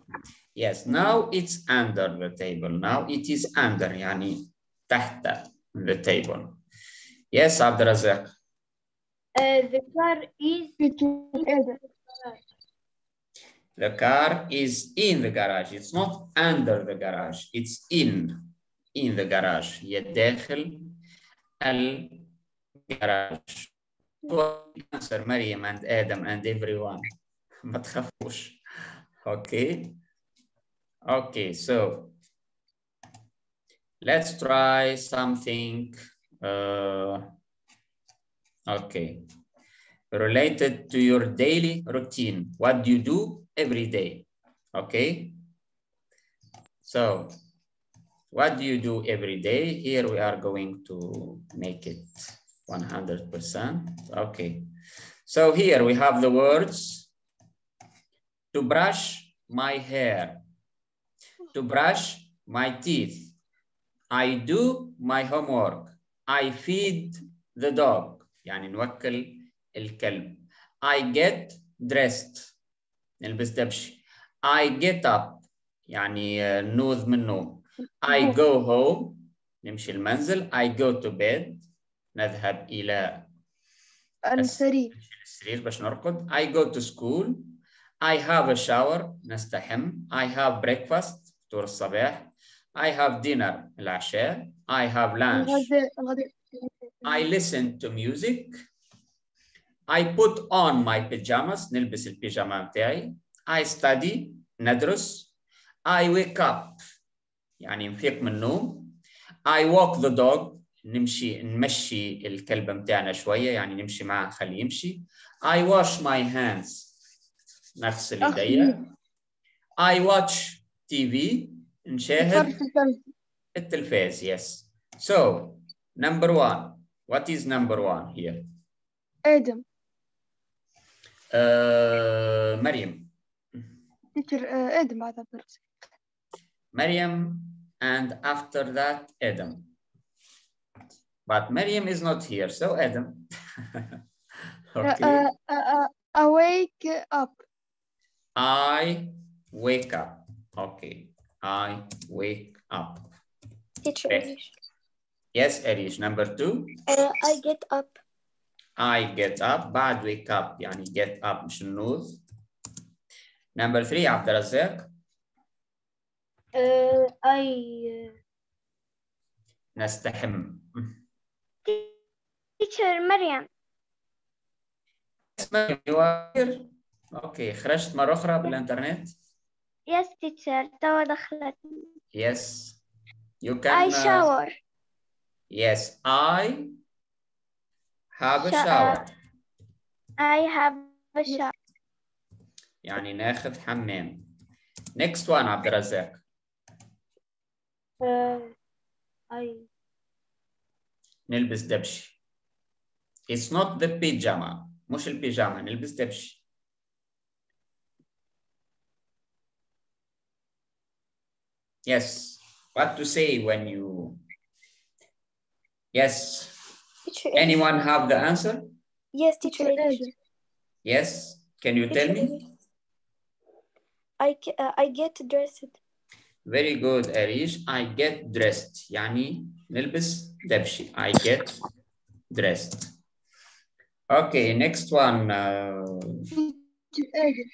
S1: Yes, now it's under the table. Now it is under, yani tahta, the table. Yes, Abdurazak.
S4: Uh, the car is
S3: between the garage.
S1: The car is in the garage. It's not under the garage. It's in in the garage. هي داخل الجراج. answer مريم and Adam and everyone. ما تخافوش. Okay. Okay, so let's try something. Uh, okay. Related to your daily routine. What do you do every day? Okay. So, what do you do every day? Here we are going to make it 100%. Okay. So here we have the words to brush my hair, to brush my teeth. I do my homework. I feed the dog. يعني نوكل الكلب. I get dressed. نلبس دبشي. I get up. يعني آه، نوذ من النوم. I go home. نمشي المنزل. I go to bed. نذهب إلى
S3: السرير
S1: السرير باش نرقد. I go to school. I have a shower. نستحم. I have breakfast. فطور الصباح. I have dinner. العشاء. I have lunch. I listen to music. I put on my pajamas. نلبس البيجامة متاعي. I study. ندرس. I wake up. يعني نفيق من النوم. I walk the dog. نمشي نمشي الكلب متاعنا شوية يعني نمشي معاه نخليه يمشي. I wash my hands. نغسل يدي. I watch TV. نشاهد. التلفاز yes so number one what is number one here
S3: آدم
S1: uh, مريم
S3: teacher آه، آدم هذا
S1: مريم and after that Adam but Mariam is not here so Adam (laughs) okay
S3: آه، آه، آه، awake up
S1: I wake up okay I wake up
S5: Teacher
S1: Yes.
S5: English.
S1: yes Arish number two
S5: Uh, I get up.
S1: I get up بعد wake up يعني get up مش النوز number three عبد الرزاق
S4: آه، أي
S1: نستحم.
S4: تيتشر مريم.
S1: اسمك أوكي خرجت مرة أخرى بالإنترنت.
S4: يس تيتشر تو دخلت. يس
S1: يو
S4: كان
S1: اي شاور يس اي
S4: هاف
S1: ا
S4: شاور اي هاف شاور
S1: يعني ناخذ حمام. Next one عبد الرزاق.
S4: I
S1: نلبس دبشي it's not the pyjama مش البيجامة نلبس دبشي yes what to say when you yes
S5: Teacher English.
S1: anyone have the answer
S5: Yes, teacher
S3: teacher
S5: English.
S3: آدم
S1: yes can you tell
S5: Teacher
S1: me
S5: English. I, ge- uh, I get dressed.
S1: Very good, Arish. I get dressed. يعني نلبس دبشي. I get dressed. Okay, next one. Uh,
S3: teacher آدم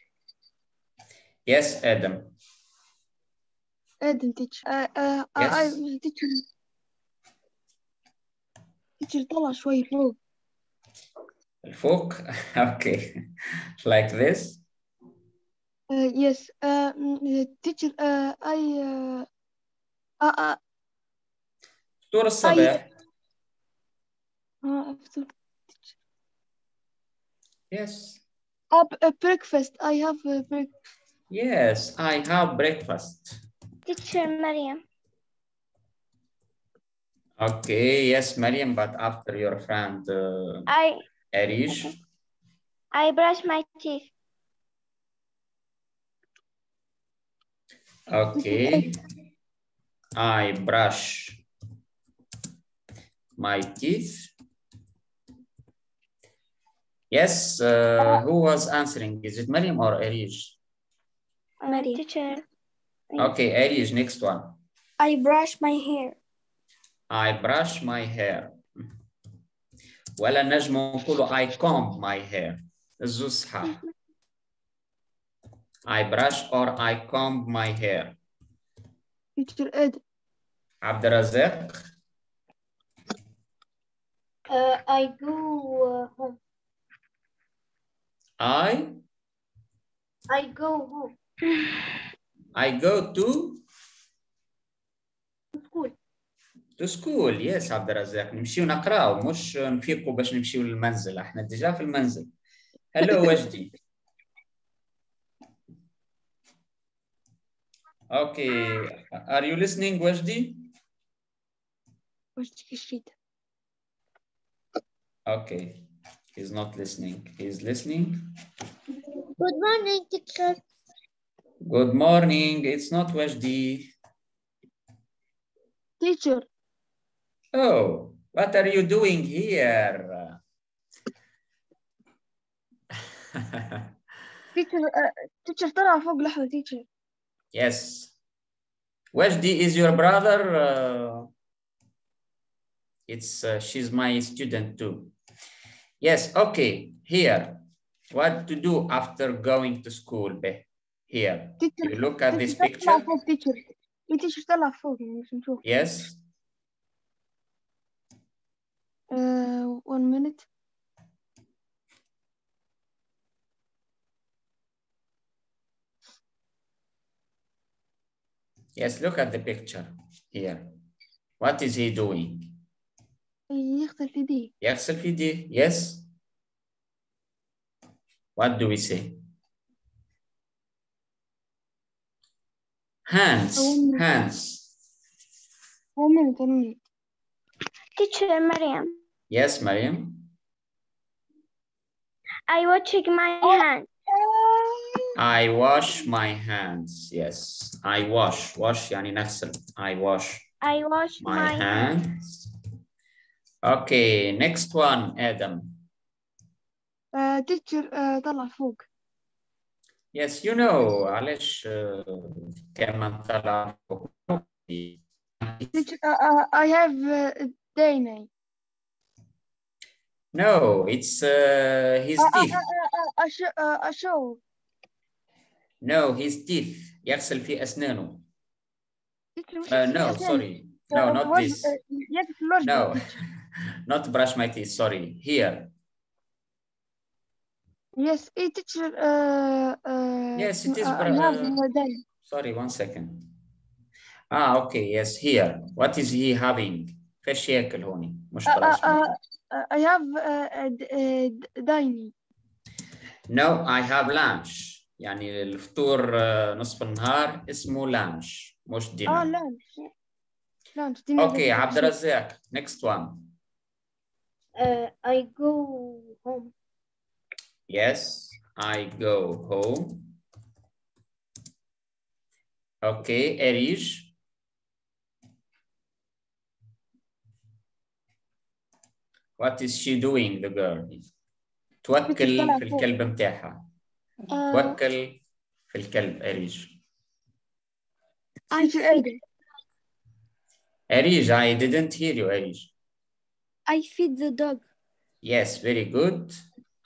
S1: yes, Adam.
S3: آدم teacher آه، آه، آه،
S1: Yes.
S3: آه، teacher teacher طلع شوي فوق
S1: الفوق. okay. like this.
S3: Uh, yes, uh, mm, teacher, uh, I, uh, uh, uh,
S1: فطور الصباح.
S3: uh, after,
S1: Yes.
S3: uh, b- uh, breakfast. I have a break.
S1: Yes, I have breakfast.
S4: teacher Mariam
S1: Okay, yes, Mariam, but after your friend uh,
S4: I
S1: Arish.
S4: I brush my teeth
S1: Okay. I brush my teeth. Yes, uh, who was answering? Is it Mariam or Arish?
S4: uh,
S5: Mariam.
S4: teacher
S1: Okay, Arish, next one.
S5: I brush my hair.
S1: I brush my hair. ولا نجم نقولوا I comb my hair الزوز صحاح I brush or I comb my hair?
S3: Teacher
S1: عبد الرزاق
S4: Uh, I go uh, home.
S1: I?
S4: I go home.
S1: I go to?
S4: To school.
S1: to school yes عبد الرزاق نمشيو نقراو مش نفيقوا باش نمشيو للمنزل. إحنا ديجا في المنزل. هلو وجدي (laughs) Okay, are you listening وجدي?
S3: واش تكشيت
S1: Okay, he's not listening. He's listening.
S4: Good morning, teacher.
S1: Good morning. It's not Wajdi.
S3: teacher
S1: Oh, what are you doing here?
S3: teacher teacher طلع فوق لحظة teacher
S1: Yes. Wajdi is your brother. Uh, it's uh, she's my student too. Yes, okay, here. What to do after going to school, Be? Here, you look at this picture. Yes.
S3: Uh, one minute.
S1: Yes. Look at the picture here. What is he doing?
S3: يغسل في يديه
S1: يغسل في يديه. Yes. What do we say? Hands.
S3: Oh.
S1: Hands.
S3: one minute one minute
S5: Teacher Mariam,
S1: Yes, Mariam.
S5: I washing my hands.
S1: I wash my hands. Yes. I wash. Wash يعني نغسل. I wash
S5: I wash
S1: my
S5: my, hands.
S1: hands. Okay, next one, Adam.
S3: uh, teacher uh, طلع فوق
S1: Yes, you know, علاش uh, كمان طلع فوق.
S3: teacher uh, uh, I have uh, day name
S1: No, it's uh, his
S3: uh, uh,
S1: teeth.
S3: uh, uh, uh, show, uh, uh, show
S1: No, his teeth. يغسل في أسنانه.
S3: teacher مش
S1: Uh, no,
S3: يغسل أسنانه.
S1: sorry.
S3: Uh,
S1: No, not
S3: وجه-
S1: this.
S3: uh, يغسل الوجه
S1: No,
S3: teacher. (laughs)
S1: not brush my teeth. Sorry. Here.
S3: Yes, إيه teacher uh, uh,
S1: Yes, it is
S3: uh, I
S1: bra-
S3: have
S1: uh,
S3: uh, day
S1: Sorry, one second. Ah, okay. Yes, here. What is he having? فيش ياكل هوني مش
S3: uh, uh,
S1: brush my
S3: uh,
S1: teeth.
S3: uh, I have uh, uh, d- uh, d- dining
S1: No, I have lunch. يعني الفطور آه، نصف النهار اسمه lunch مش
S3: آه
S1: dinner.
S3: لانش لانش
S1: Okay,
S3: is-
S1: عبد الرزاق. Next one.
S4: Uh, I go home.
S1: Yes, I go home. Okay, Erish. What is she doing, the girl? توكل في. الكلب متاعها.
S5: Uh,
S1: توكل في الكلب أريج.
S5: I
S3: teacher آدم
S1: أريج, I didn't hear you, أريج.
S5: I feed the dog.
S1: Yes, very good.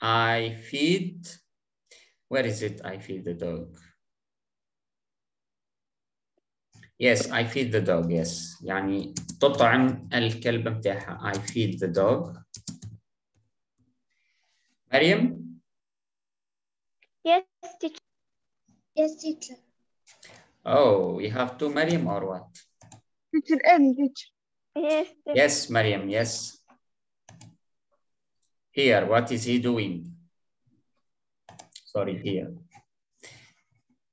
S1: I feed. Where is it? I feed the dog. Yes, I feed the dog. Yes. يعني تطعم الكلب متاعها. I feed the dog. مريم?
S5: Yes, teacher.
S4: Yes, teacher.
S1: Oh, we have two Mariam or what?
S3: Teacher M, teacher.
S5: Yes, teacher.
S1: yes Mariam, yes. Here, what is he doing? Sorry, here.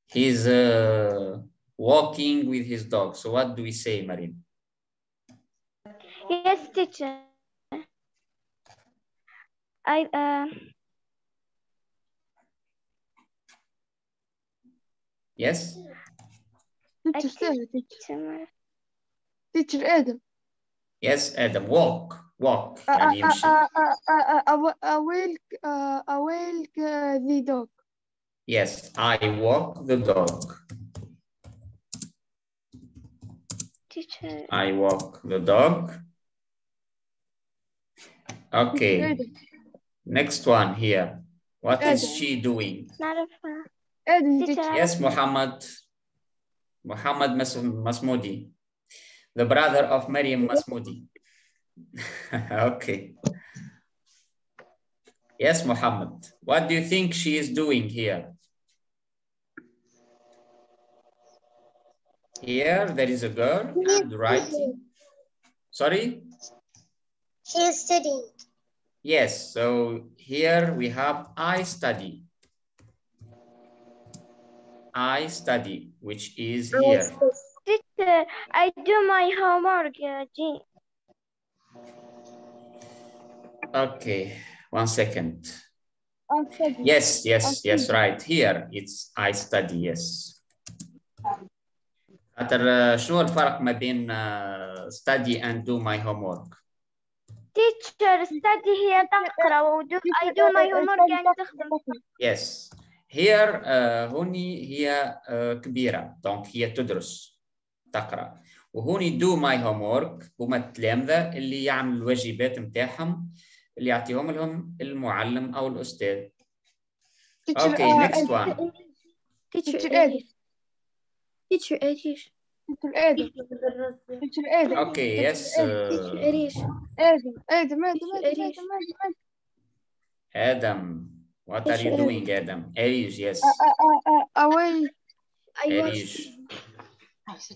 S1: He's uh, walking with his dog. So what do we say, Mariam?
S5: Yes, teacher. I uh,
S1: Yes?
S3: Teacher, Adam.
S1: Yes, Adam, walk, walk.
S3: Uh, I, will, I will the dog.
S1: Yes, I walk the dog.
S5: Teacher.
S1: I walk the dog. Okay. Next one here. What is she doing?
S5: Not
S3: a
S1: Yes, Muhammad. Muhammad Mas Masmoudi. The brother of Maryam Masmoudi. (laughs) okay. Yes, Muhammad. What do you think she is doing here? Here, there is a girl and writing. Sorry?
S4: She is studying.
S1: Yes, so here we have I study. I study, which is here.
S5: teacher I do my homework uh, Jean
S1: Okay, one second.
S3: I study.
S1: Yes, yes,
S3: Okay.
S1: yes, right. Here it's I study, yes. خاطر شنو الفرق ما بين uh, study and do my homework?
S5: teacher study هي تقرأ و do I do my homework يعني تخدم
S1: Yes. هير هوني هي كبيرة دونك هي تدرس تقرأ وهوني دو ماي هوم وورك هما التلامذة اللي يعملوا الواجبات نتاعهم اللي يعطيهم لهم المعلم أو الأستاذ
S3: أوكي
S1: نيكست
S3: وان
S1: تيتشر
S3: آدي
S1: تيتشر
S5: آدي
S3: تيتشر
S5: آدي أوكي يس
S3: تيتشر آدم آدم آدم آدم آدم
S1: what are you
S5: Teacher
S1: doing, Adam? Arish, yes.
S3: away
S5: I
S1: Arish.
S5: watch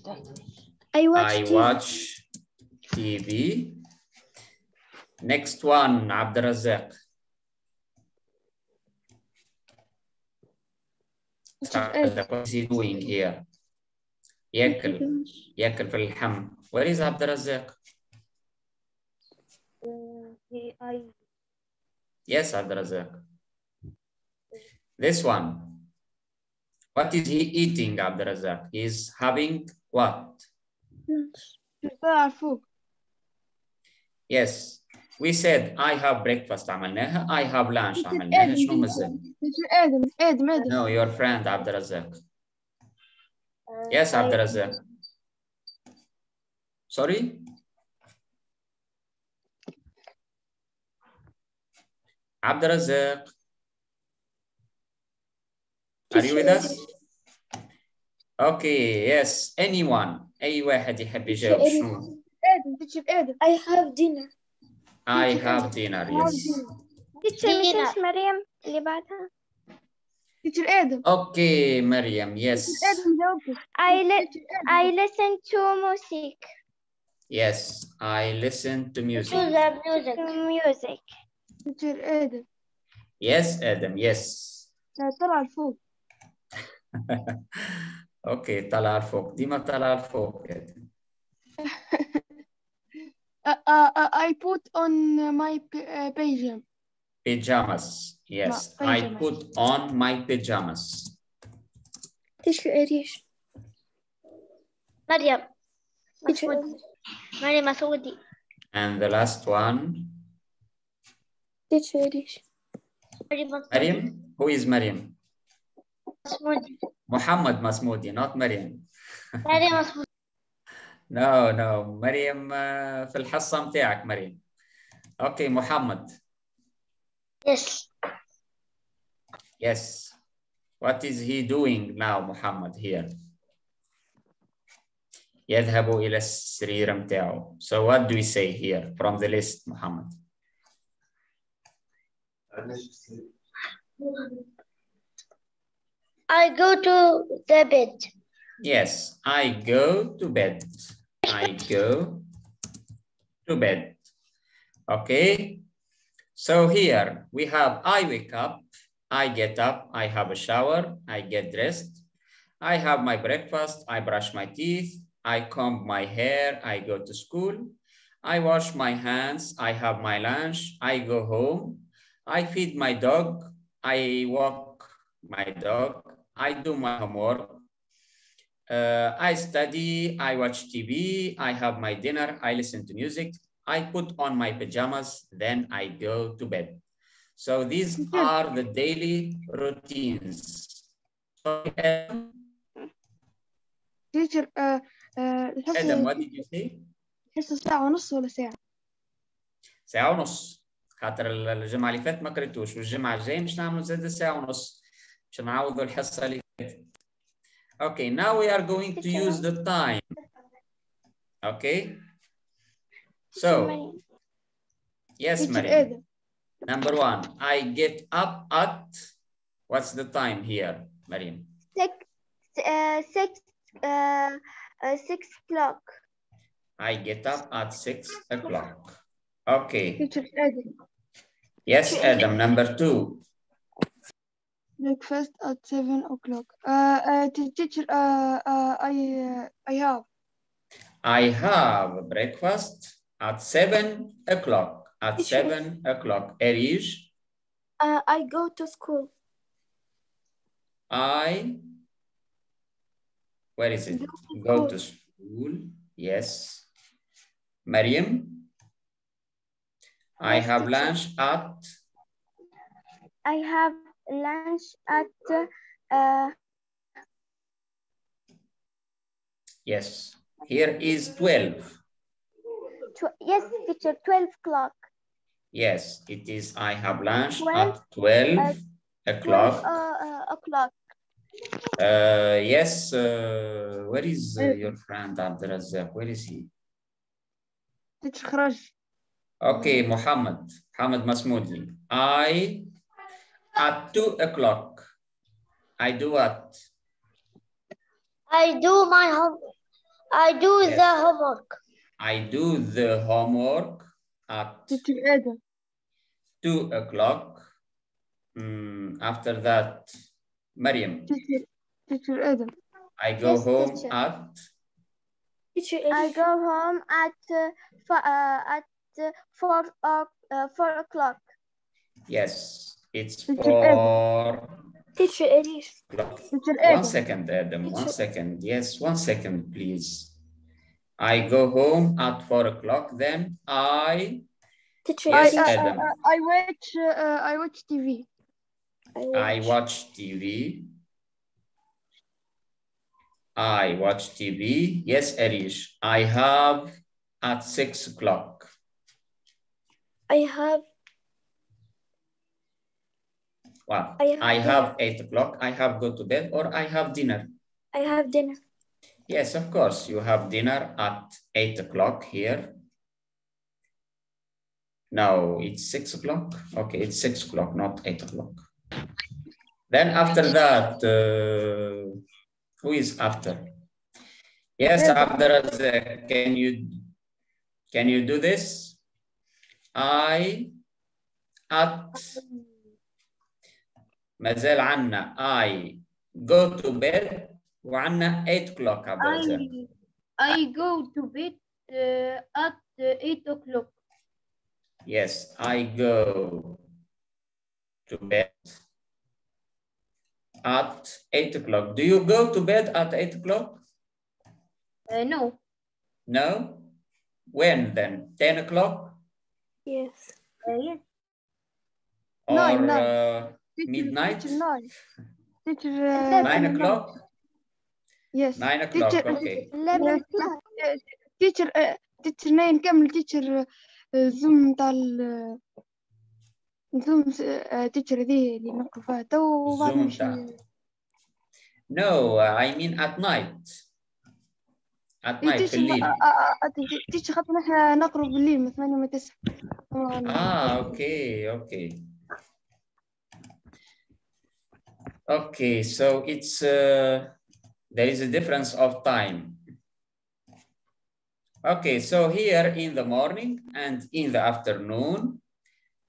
S5: I watch
S1: I
S5: TV.
S1: watch TV. Next one, Abdurazak. What is he doing here? ياكل ياكل في اللحم. Where is Abdurazak? Yes, Abdurazak. This one. What is he eating, Abdurazak? He's having what?
S3: طلع فوق
S1: Yes. We said I have breakfast عملناها. I have lunch عملناها. شنو مازال؟
S3: Teacher آدم آدم آدم
S1: No, your friend Abdurazak. Yes, Abdurazak. Sorry? Abdurazak. Are you with us? Okay, yes. Anyone. أي واحد يحب يجاوب شنو؟
S3: آدم Teacher آدم
S5: I have dinner
S1: I have dinner, yes.
S5: teacher ما كانش مريم اللي بعدها
S3: Teacher آدم
S1: Okay, Maryam, yes.
S3: آدم جاوبت
S5: I li I listen to music
S1: Yes, I listen to music.
S4: Choose music.
S5: to music
S3: Teacher آدم
S1: Yes, Adam, yes.
S3: طلع فوق (laughs)
S1: اوكي طلع لفوق ديما طلع لفوق Adam.
S3: Uh, uh, uh, I put on my p- uh, page.
S1: Pajamas. Yes,
S3: No,
S1: I
S3: pajamas.
S1: put on my pajamas.
S5: teacher إيريش
S4: مريم
S5: teacher
S4: مسعودي مريم مسعودي
S1: And the last one,
S5: teacher إيريش
S4: مريم مسعودي
S1: Maryam. Who is Maryam?
S4: مسعودي
S1: Muhammad Masmoudi, not Maryam.
S4: مريم مسعودي
S1: No, no. مريم uh, في الحصة متاعك مريم. Okay, Muhammad.
S4: Yes.
S1: Yes. What is he doing now, Muhammad, here? يذهب إلى السرير متاعه. So what do we say here from the list, Muhammad?
S4: I go to the bed.
S1: Yes, I go to bed. I go to bed. Okay. So here we have I wake up, I get up, I have a shower, I get dressed, I have my breakfast, I brush my teeth, I comb my hair, I go to school, I wash my hands, I have my lunch, I go home, I feed my dog, I walk my dog, I do my homework, uh, I study, I watch TV, I have my dinner, I listen to music, I put on my pajamas, then I go to bed. So these are the daily routines. So, Adam,
S3: teacher uh, uh,
S1: Adam,
S3: الحصة
S1: what did you say?
S3: الحصة ساعة ونص ولا ساعة؟
S1: ساعة ونص. خاطر الجمعه اللي فاتت ما قريتوش والجمعه الجايه مش نعملوا زاد ساعه ونص باش نعوضوا الحصه اللي فاتت Okay, now we are going to use the time. Okay. So, yes,
S3: teacher
S1: Maria.
S3: آدم
S1: Number one, I get up at, what's the time here, Mariam?
S5: six uh, six uh, uh, six o'clock
S1: I get up at six o'clock. Okay.
S3: teacher آدم
S1: Yes, Adam. Number two,
S3: breakfast at seven o'clock uh, uh, teacher uh, uh, I uh, I have
S1: I have breakfast at seven o'clock. At seven o'clock. Erish,
S4: Uh, I go to school.
S1: I, where is it? Go to school. Yes. Mariam, I have lunch at
S5: I have lunch at uh,
S1: Yes, here is 12.
S5: Tw yes, teacher, 12 o'clock.
S1: Yes, it is I have lunch
S5: 12,
S1: at 12
S5: uh,
S1: o'clock.
S5: Uh, uh, o'clock.
S1: Uh, yes, uh, where is uh, mm. your friend Abdurazak? Where is he? Okay, Muhammad, Muhammad Masmoudi. I at two o'clock, I do what?
S4: I do my homework. I do
S1: yes.
S4: the homework.
S1: I do the homework at two o'clock. Mm, after that, Mariam. I go
S5: yes,
S1: home
S5: teacher.
S1: at.
S5: I go home at uh, uh, at uh, uh, four o'clock.
S1: Yes. It's
S3: Teacher
S1: for...
S4: Teacher
S1: Eddie.
S3: Teacher
S1: One second, Adam. One second. Yes, one second, please. I go home at 4 o'clock. Then I...
S4: Teacher
S1: yes,
S3: I,
S1: Adam.
S3: I, I, I watch, uh, uh I watch TV.
S1: I watch. I watch TV. I watch TV. Yes, Arish. I have at 6 o'clock.
S4: I have
S1: Wow.
S4: I have
S1: I have eight o'clock. I have go to bed or I have dinner.
S4: I have dinner.
S1: Yes, of course, you have dinner at eight o'clock here. No, it's six o'clock. Okay, it's six o'clock, not eight o'clock. Then after that, uh, who is after? Yes, after uh, can you can you do this? I at ما زال عنا I go to bed وعنا 8 o'clock عبد الرزاق.
S3: I I go to bed uh, at uh, eight o'clock
S1: Yes, I go to bed at 8 o'clock. Do you go to bed at 8 o'clock?
S3: uh, no
S1: No? When then? 10 o'clock?
S4: Yes.
S3: uh, yes
S1: Or
S3: Nine, nine.
S1: uh,
S3: teacher,
S1: midnight.
S3: Teacher, nine
S1: o'clock.
S3: Yes.
S1: Nine o'clock. Okay.
S3: Teacher, teacher nine كمل teacher زوم تاع زوم teacher ذي اللي نقفها تو زوم
S1: تاع No, I mean at night. At night في الليل.
S3: تيجي خاطر نحنا نقرب بالليل من 8 ل 9.
S1: آه أوكي أوكي. Okay, so it's uh, there is a difference of time. Okay, so here in the morning and in the afternoon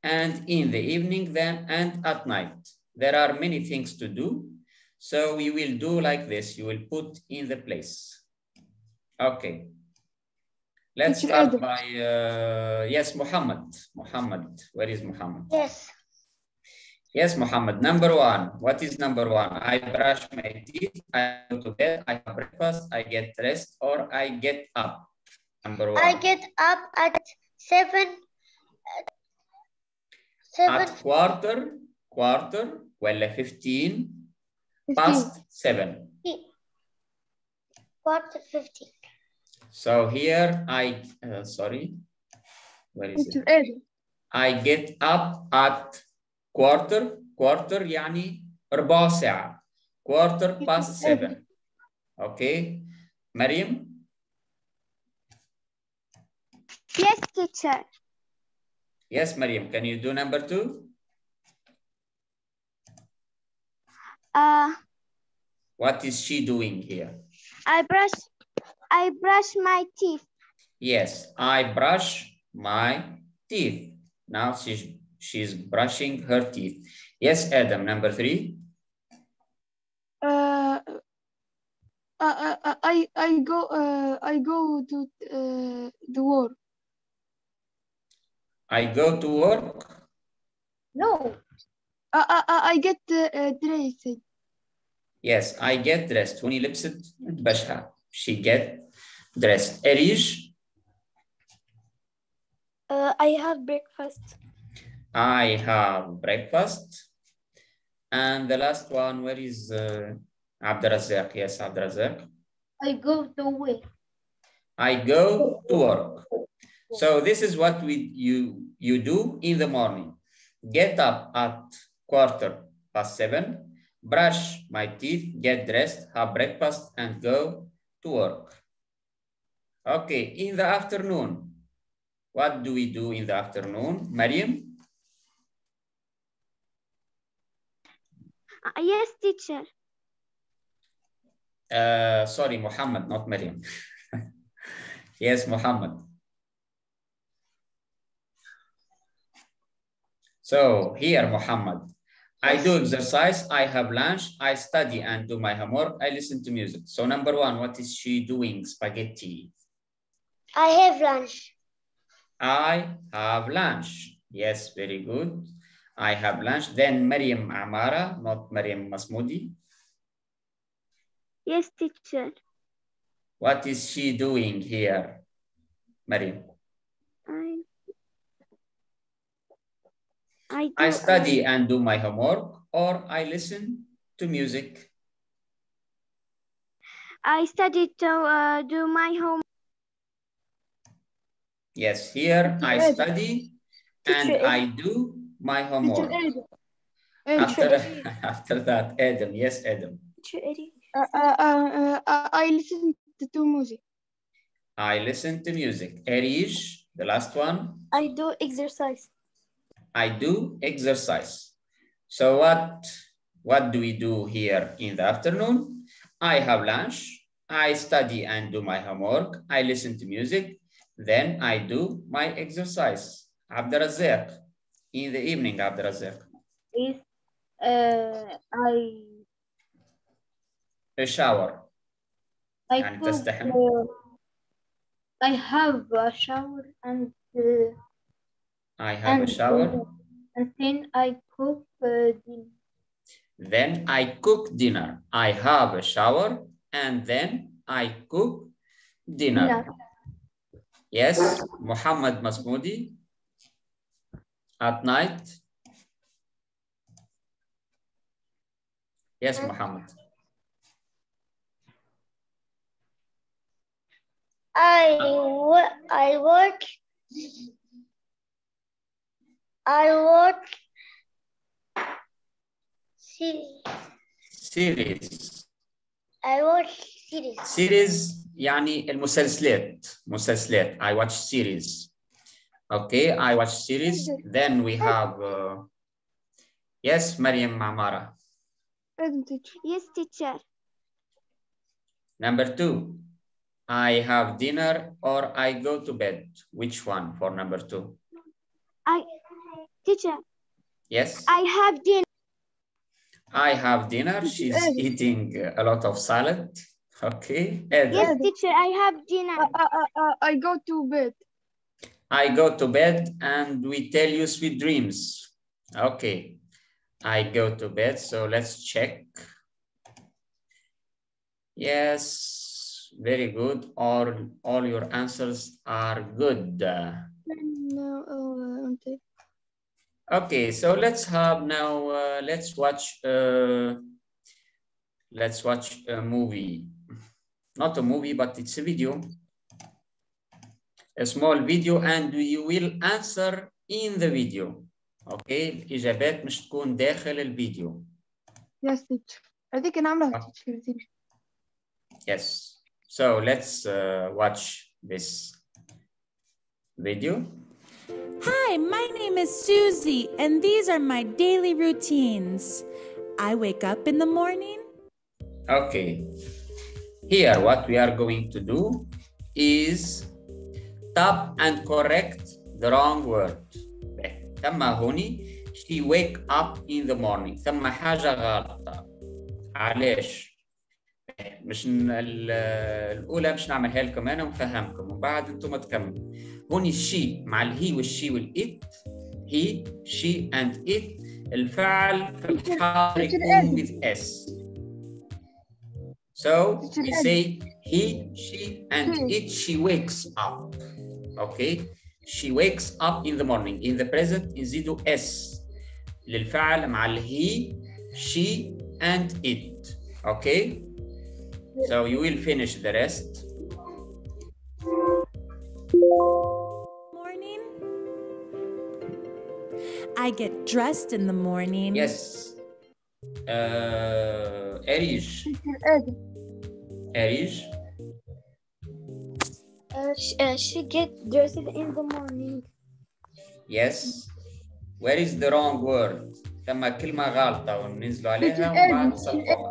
S1: and in the evening then and at night. There are many things to do. So we will do like this. You will put in the place. Okay. Let's start by, uh, yes, Muhammad. Muhammad, where is Muhammad?
S4: Yes.
S1: Yes, Mohammed. Number one. What is number one? I brush my teeth, I go to bed, I have breakfast, I get dressed, or I get up. Number one.
S4: I get up at seven. Uh, at, seven.
S1: at quarter, quarter, well, uh, 15, 15. past seven.
S4: Quarter 15.
S1: So here I, uh, sorry, where is it's
S3: it? Early.
S1: I get up at quarter quarter يعني ربع ساعة quarter past seven okay مريم
S5: Yes, teacher.
S1: yes مريم can you do number two
S5: Uh,
S1: what is she doing here
S5: I brush, I brush my teeth.
S1: yes I brush my teeth now she's she's brushing her teeth yes Adam number three
S3: Uh, uh, uh, uh, I I go uh, I go to uh, the work.
S1: I go to work
S4: No.
S3: Uh, uh, uh, I get uh, uh, dressed.
S1: Yes, I get dressed. هوني لبست بشعة. She get dressed. إريج
S5: Uh, I have breakfast.
S1: I have breakfast. And the last one, where is uh, Abdurazak? Yes, Abdurazak.
S4: I go to work.
S1: I go to work. So this is what we you you do in the morning. Get up at quarter past seven, brush my teeth, get dressed, have breakfast, and go to work. Okay, in the afternoon, what do we do in the afternoon? Mariam?
S5: Uh, yes, teacher.
S1: Uh, sorry, Muhammad, not Mariam. (laughs) yes, Muhammad. So here, Muhammad, I do exercise, I have lunch, I study and do my homework, I listen to music. So number one, what is she doing? Spaghetti.
S4: I have lunch.
S1: I have lunch. Yes, very good. I have lunch. Then Mariam Amara, not Mariam Masmoudi.
S5: Yes, teacher.
S1: What is she doing here? Mariam.
S5: I, I, do,
S1: I study and do my homework or I listen to music.
S5: I study to uh, do my home.
S1: Yes, here I study and I do my
S3: Teacher
S1: homework.
S3: Ed. Ed.
S1: After, (laughs) after that, Adam. Yes, Adam.
S3: Uh, uh, uh, uh, I listen to, to music.
S1: I listen to music. Erish, the last one.
S5: I do exercise.
S1: I do exercise. So what, what do we do here in the afternoon? I have lunch. I study and do my homework. I listen to music. Then I do my exercise. Abdurazak In the evening, Abdurazak.
S4: Is uh, I
S1: A shower.
S4: I
S1: يعني
S4: cook,
S1: تستحم.
S4: uh, I have a shower and uh,
S1: I have a
S4: and,
S1: shower.
S4: uh, and then I cook uh, dinner.
S1: Then I cook dinner. I have a shower and then I cook dinner.
S4: dinner.
S1: Yes, Muhammad Masmoudi. At night. Yes, Muhammad.
S4: I wo- I work. I work. See,
S1: Series.
S4: I watch series.
S1: Series يعني المسلسلات مسلسلات I watch series okay I watch series then we have uh, yes Mariam Amara
S3: Ed, teacher.
S5: Yes, teacher.
S1: number two I have dinner or I go to bed which one for number two
S5: I, teacher,
S1: yes
S5: I have dinner.
S1: I have dinner she's eating a lot of salad okay Ed.
S5: Yes, teacher, I have dinner.
S3: Uh, uh, uh, uh, I go to bed.
S1: I go to bed and we tell you sweet dreams. Okay, I go to bed, so let's check. Yes, very good. All, all your answers are good.
S3: No, uh, okay.
S1: Okay, so let's have now, uh, let's watch, uh, let's watch a movie. Not a movie, but it's a video A small video and you will answer in the video اوكي الاجابات مش تكون داخل الفيديو
S3: يس تيتشر هذيك نعملها
S1: آه.
S3: تيتشر هذيك.
S1: yes so let's uh, watch this video
S6: Hi, my name is Susie, and these are my daily routines. I wake up in the morning.
S1: Okay. Here, what we are going to do is tap and correct the wrong word. ثم هوني she wake up in the morning. ثم حاجة غلطة. علاش؟ مش الأولى مش نعملها لكم أنا ونفهمكم ومن بعد أنتم تكملوا. هوني الشي مع الهي والشي والإت هي she and it الفعل في الحال يكون with S. So we say he, she, and it. She wakes up. Okay. She wakes up in the morning. In the present نزيدوا S للفعل مع الهي, she, and it. Okay. So you will finish the rest.
S6: Morning. I get dressed in the morning.
S1: Yes. Uh, Arish.
S3: تيتشر آدم
S1: Arish.
S4: Uh, sh- uh, she get dressed in the morning.
S1: Yes. Where is the wrong word? ثم كلمة غلطة وننزلوا عليها
S3: Teacher.
S1: نصلحوها.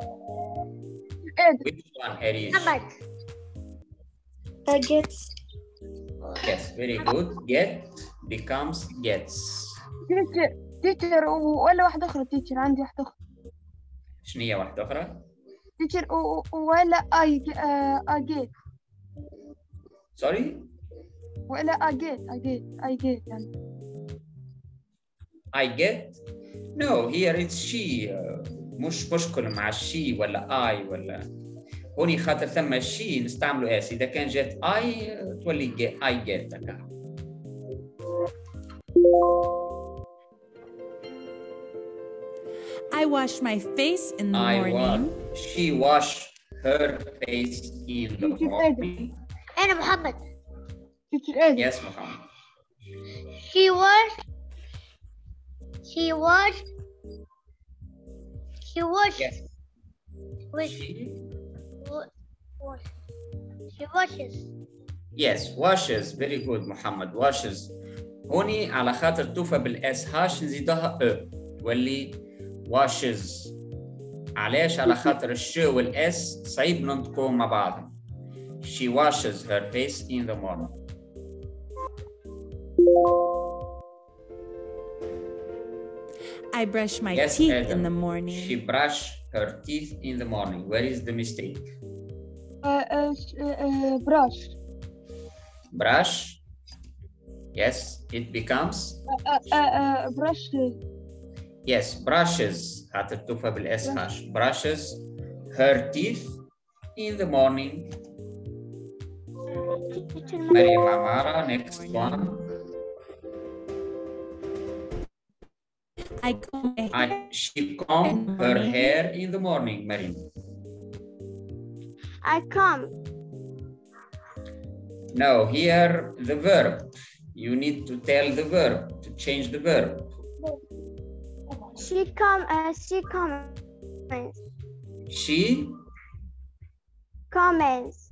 S3: آدم
S1: Which one, Arish?
S4: Muhammad. I get
S1: Yes, very good. Get becomes gets.
S3: تيتشر و- ولا واحدة أخرى تيتشر عندي واحدة أخرى
S1: شنو هي واحدة أخرى؟
S3: و- ولا أي أجيت
S1: Sorry?
S3: ولا أجيت أجيت أجيت يعني
S1: I get? No, here it's she. uh, مش مشكل مع she ولا I ولا هوني خاطر ثم she نستعملوا اس إذا كان جات I uh, تولي get I get هكا.
S6: I wash my face in the
S1: I
S6: morning.
S1: wash. She wash her face in the morning.
S4: أنا محمد.
S3: يا
S1: اسمك عمر.
S4: He was he was he was
S1: yes.
S4: he was he washes.
S1: Yes washes. Very good محمد washes. هوني على خاطر توفى بالإس. هاش نزيدها أ. أه. washes. علاش على خاطر الش والإس؟ صعيب ننطقوا مع بعضهم She washes her face in the morning.
S6: I brush my
S1: Yes,
S6: teeth
S1: Adam.
S6: in the morning.
S1: She brush her teeth in the morning. Where is the mistake?
S3: براش
S1: Brush. Yes, it becomes
S3: براش
S1: Yes, brushes خاطر توفى بالاس هاش. Brushes her teeth in the morning. Mari Mamara, next one.
S6: I comb
S1: I, she comb her hair in the morning, Mary.
S5: I comb.
S1: Now here the verb. You need to tell the verb to change the verb.
S5: She come. Uh, she comes.
S1: She
S5: Comes.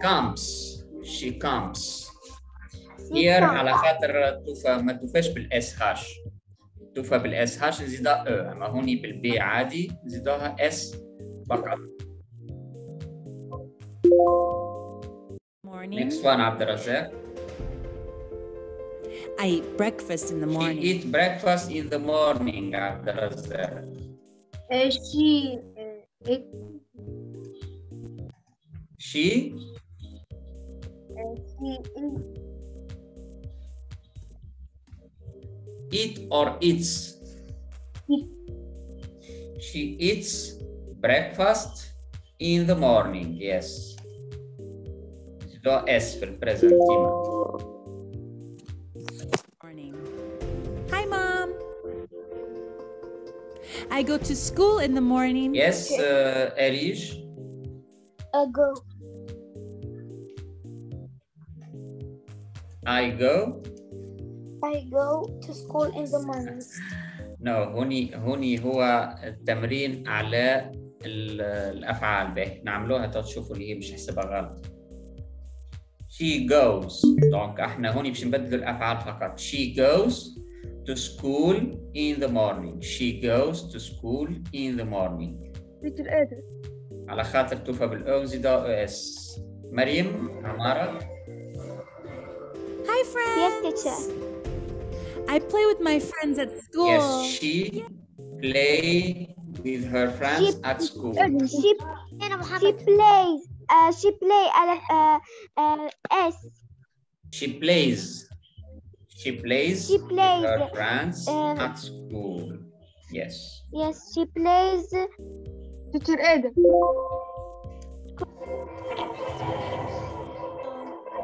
S1: Comes. She comes.
S5: She
S1: Here. على خاطر توفى ما توفاش بالاس هاش. توفى بالاس هاش نزيدها أو، اما هوني بالبي عادي نزيدوها اس فقط.
S6: morning.
S1: Next one عبد الرزاق.
S6: I eat breakfast in the
S1: She
S6: morning.
S1: eat breakfast in the morning عبد الرزاق.
S4: Uh, she. Uh, it,
S1: She
S4: uh, she Eat
S1: or eats?
S4: Eat.
S1: She eats breakfast in the morning, yes. Zlo S for present
S6: Morning. Hi, Mom. I go to school in the morning.
S1: Yes, uh, Erish.
S4: I go
S1: I go.
S4: I go to school in the morning.
S1: No, هوني هوني هو التمرين على ال- الأفعال به نعملوها تشوفوا اللي هي مش حسبها غلط. She goes. دونك إحنا هوني باش نبدلوا الأفعال فقط. She goes to school in the morning. She goes to school in the morning. على خاطر توفى بالأو زيدا أو إس. مريم عمارة
S6: Hi, friends.
S4: Yes, teacher.
S6: I play with my friends at school.
S1: Yes, she play with her friends she, at school.
S4: Uh, she, she plays. Uh, she play uh, uh, S.
S1: She plays. She plays.
S4: She plays.
S1: her friends
S4: uh,
S1: at school. Yes.
S4: Yes, she plays.
S3: Teacher Ed.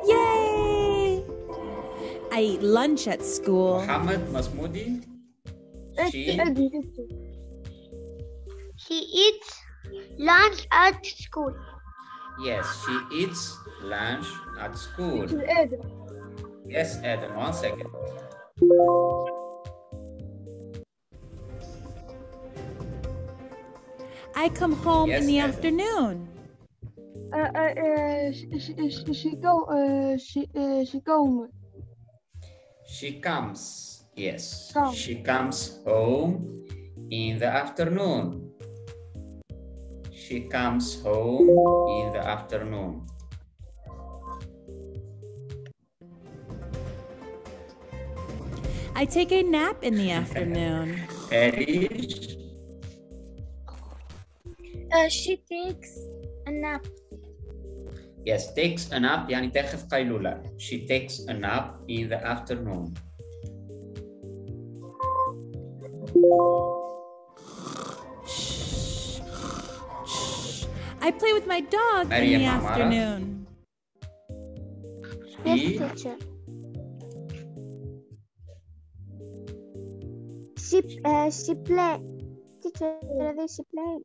S6: Yay! I eat lunch at school.
S1: Mohammed Masmoudi. She
S4: She eats lunch at school.
S1: yes, she eats lunch at school.
S3: Teacher
S1: Yes, Adam, one second.
S6: I come home
S1: Yes,
S6: in the
S1: Ed.
S6: afternoon.
S3: Uh, uh, uh, she, she, she, she go, uh, she, uh, she come.
S1: She comes. Yes.
S3: Come.
S1: She comes home in the afternoon. She comes home in the afternoon.
S6: I take a nap in the (laughs) afternoon.
S1: Arish.
S4: Uh, she takes a nap.
S1: Yes, takes a nap يعني تاخذ قيلولة. She takes a nap in the afternoon.
S6: I play with my dog in
S1: Maria
S6: the
S1: Mamara.
S6: afternoon.
S4: Yes,
S1: She
S4: teacher. She uh, she play. Teacher, she play.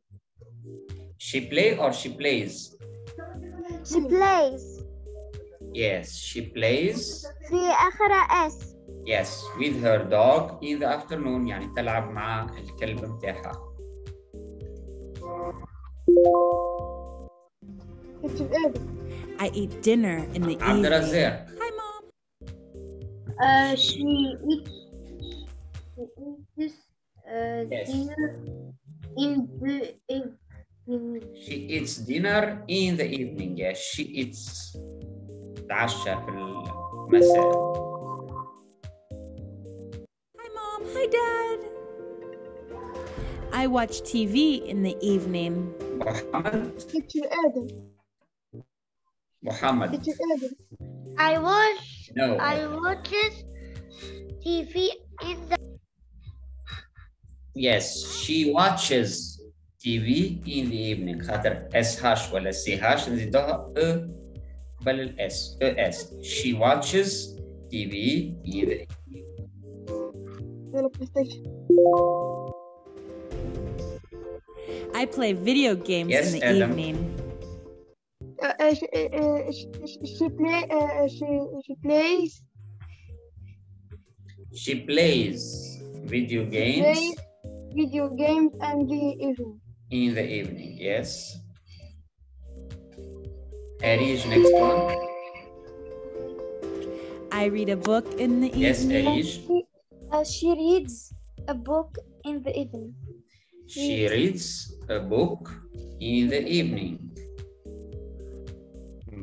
S1: she play or she plays?
S4: She plays.
S1: Yes, she plays.
S4: في آخرها S.
S1: Yes, with her dog in the afternoon يعني تلعب مع الكلب متاعها.
S3: Teacher Eder.
S6: I eat dinner in the
S1: عبد
S6: evening.
S1: الرزاق.
S6: Hi, mom.
S4: Uh, she eats. She eats uh,
S1: Yes.
S4: dinner in the evening.
S1: She eats dinner in the evening. Yes, she eats تعشى في المساء.
S6: Hi, mom. Hi, dad. I watch TV in the evening.
S1: محمد
S3: Teacher Eder.
S1: محمد.
S3: Teacher Eder.
S4: I watch.
S1: No.
S4: I watches TV in the.
S1: Yes, she watches TV in the evening. خاطر اس هاش ولا سي هاش نزيدوها او قبل الاس او اس. She watches TV in the
S3: يلا PlayStation.
S6: I play video games
S1: Yes,
S6: in the
S1: Adam.
S6: evening.
S3: Uh, uh, she, uh, uh, she, she- she play, uh, she, she plays,
S1: She plays video games
S3: plays video games and the evening.
S1: in the evening. Yes. Arish, next one.
S6: I read a book in the
S1: Yes,
S6: evening.
S1: Arish.
S4: Uh, she reads a book in the evening.
S1: She reads a book in the evening.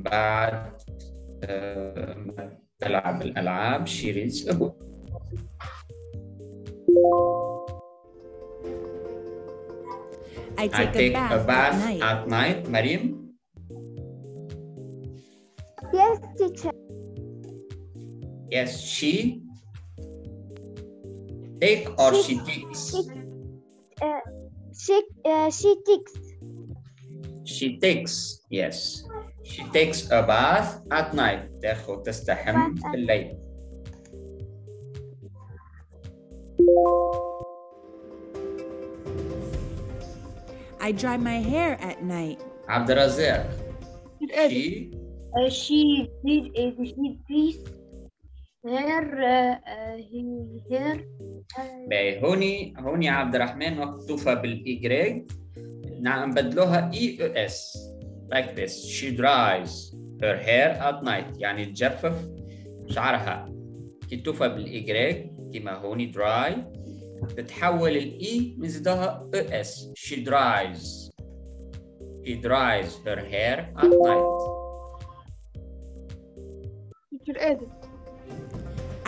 S1: بعد آه، ما تلعب الألعاب she reads a book.
S6: I
S1: I
S6: take,
S1: take
S6: a bath,
S1: a bath
S6: at night.
S1: at night. Mariam?
S4: Yes, teacher.
S1: Yes, she take or she takes?
S4: Uh, she uh, she takes.
S1: She takes, yes. She takes a bath at night. تاخذ تستحم
S4: Bath at-
S1: في الليل.
S6: I dry my hair at night.
S1: عبد الرزاق. She
S4: Uh, she did. Uh, she reads.
S5: here uh,
S1: باهي هوني هوني عبد الرحمن وقت توفى بالايجريج نبدلوها اي أو اس like this she dries her hair at night يعني تجفف شعرها كي توفى بالايجريج كيما هوني dry تتحول الاي نزيدوها او اس she dries she dries her hair at night
S3: teacher Adam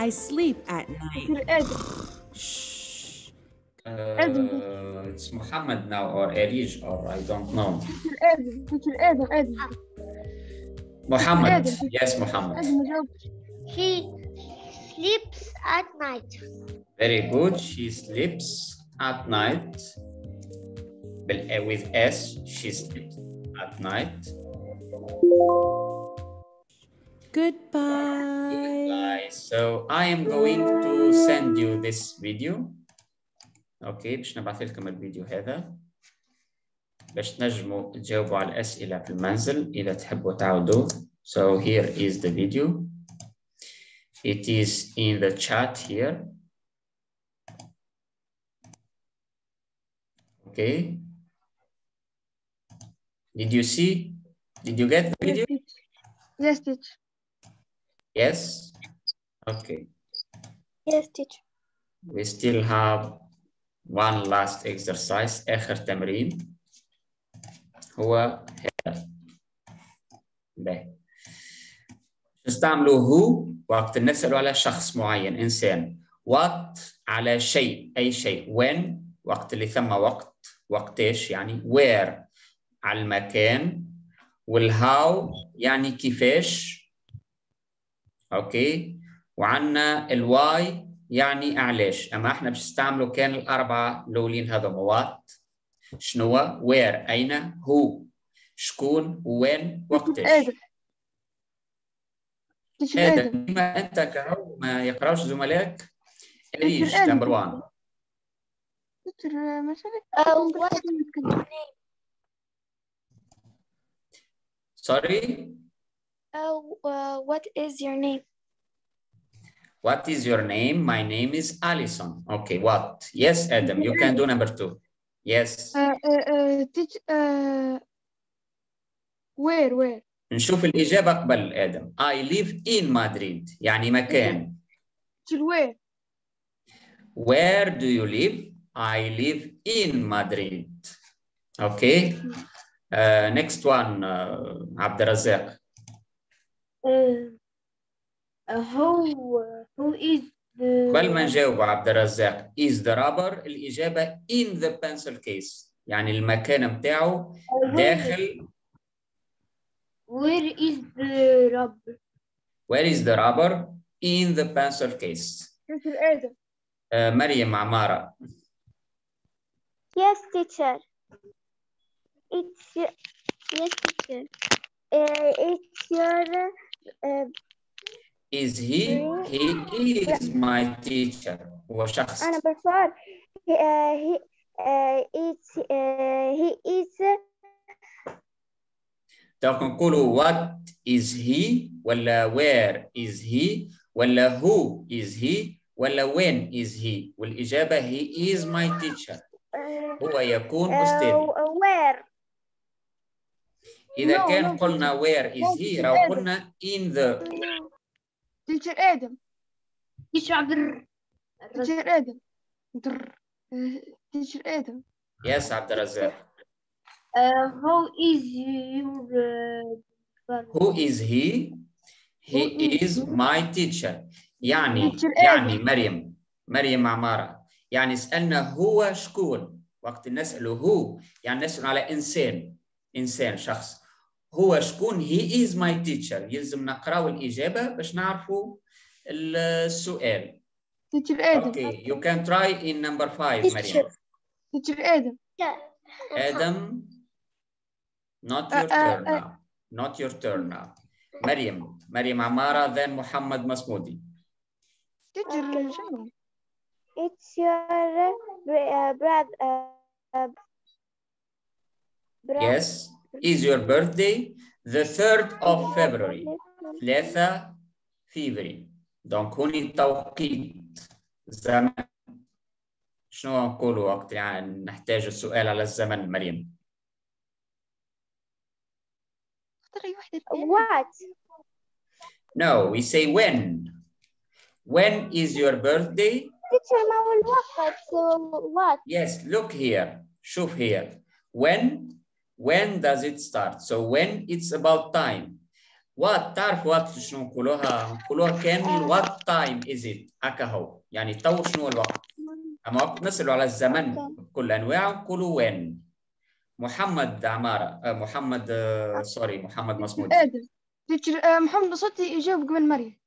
S6: I sleep at night.
S3: teacher Adam
S6: Shh.
S1: uh, it's Muhammad now or Erij or I don't know
S3: teacher Adam teacher Adam Adam
S1: Muhammad
S3: Adam.
S1: yes Muhammad
S3: Adam ما جاوبتش
S4: He sleeps at night.
S1: Very good. She sleeps at night. Bel- uh, With S, she sleeps at night.
S6: Goodbye.
S1: Bye. So I am going to send you this video. اوكي باش نبعث لكم الفيديو هذا باش تنجموا تجاوبوا على الأسئلة في المنزل إذا تحبوا تعودوا. So here is the video. It is in the chat here. Okay. Did you see? Did you get the video?
S3: yes teacher
S1: Yes? Okay.
S4: Yes, teacher.
S1: We still have one last exercise آخر تمرين هو هذا باهي نستعملوا هو وقت نسألوا على شخص معين إنسان. what على شيء أي شيء. when وقت اللي ثم وقت. وقتاش يعني where. على المكان. والهاو يعني كيفاش أوكي. وعندنا الواي يعني اعلاش أما إحنا باش نستعملوا كان الأربعة الأولين هذوما وات شنو وير أين؟ هو. شكون؟ وين وقتاش
S3: آدم teacher
S1: هذا
S3: Adam
S1: بما انت كهو ما يقراوش زملائك ريش
S3: آدم.
S1: نمبر 1
S3: teacher ما شارك
S4: Uh, what is your name?
S1: سوري
S4: Uh, uh, what is your name?
S1: What is your name? My name is Alison. Okay, what? Yes, Adam, you can do number two. Yes.
S3: uh, uh, uh, teach uh, where where
S1: نشوف الإجابة قبل آدم. I live in Madrid. يعني مكان.
S3: where
S1: Where do you live? I live in Madrid. Okay. Uh, next one, uh, عبد الرزاق.
S5: uh, who who is the
S1: قبل ما نجاوب عبد الرزاق is the rubber الإجابة in the pencil case. يعني المكان متاعه داخل
S5: where is the rubber
S1: Where is the rubber? In the pencil case.
S3: teacher Adam
S1: آه، مريم عمارة.
S4: Yes, teacher. It's your, yes, teacher. Uh, it's your uh,
S1: Is he? He is my teacher. هو شخص.
S4: number four. He, uh, he, uh, it's, uh, he is
S1: لو نقولوا what is he ولا where is he ولا who is he ولا when is he والإجابة he is my teacher.
S4: uh,
S1: هو يكون أستاذي.
S4: uh, where?
S1: إذا
S3: No,
S1: كان
S3: no,
S1: قلنا where is he
S3: Adam.
S1: قلنا in the
S3: teacher Adam
S5: teacher عبد
S3: teacher uh, teacher Adam
S1: yes عبد الرزاق.
S5: Uh, who is your uh,
S1: Who is he? He
S3: is
S1: is my teacher. يعني
S3: Teacher
S1: يعني مريم مريم عمارة يعني سألنا هو شكون؟ وقت نسأله هو. يعني نسأل على إنسان. إنسان شخص. هو شكون؟ He is my teacher. يلزم نقراو الإجابة باش نعرفوا السؤال.
S3: Teacher Adam
S1: Okay you can try in number five مريم
S3: teacher Adam
S1: Adam. Not
S3: Uh,
S1: your
S3: uh,
S1: turn
S3: uh.
S1: now not your turn now مريم مريم عمارة then محمد مسمودي
S4: It's your uh, brother. Uh.
S1: Yes. Is your birthday the 3rd of February? ثلاثة February. دونك هوني توقيت زمن شنو نقولوا وقت يعني نحتاج السؤال على الزمن مريم
S3: اختار أي واحدة
S5: What?
S1: No, we say when. When is your birthday?
S5: Teacher ما هو الوقت so what?
S1: Yes, look here. شوف here. When when does it start? So when it's about time. What تعرف what شنو نقولوها؟ نقولوها كامل what time is it؟ هكا هو يعني تو شنو الوقت؟ أما وقت نسألوا على الزمن بكل أنواعه نقولوا when. محمد عمارة آه، محمد آه، سوري محمد مصمودي
S3: آدم تيتشر آه، محمد بصوتي يجاوب قبل مريم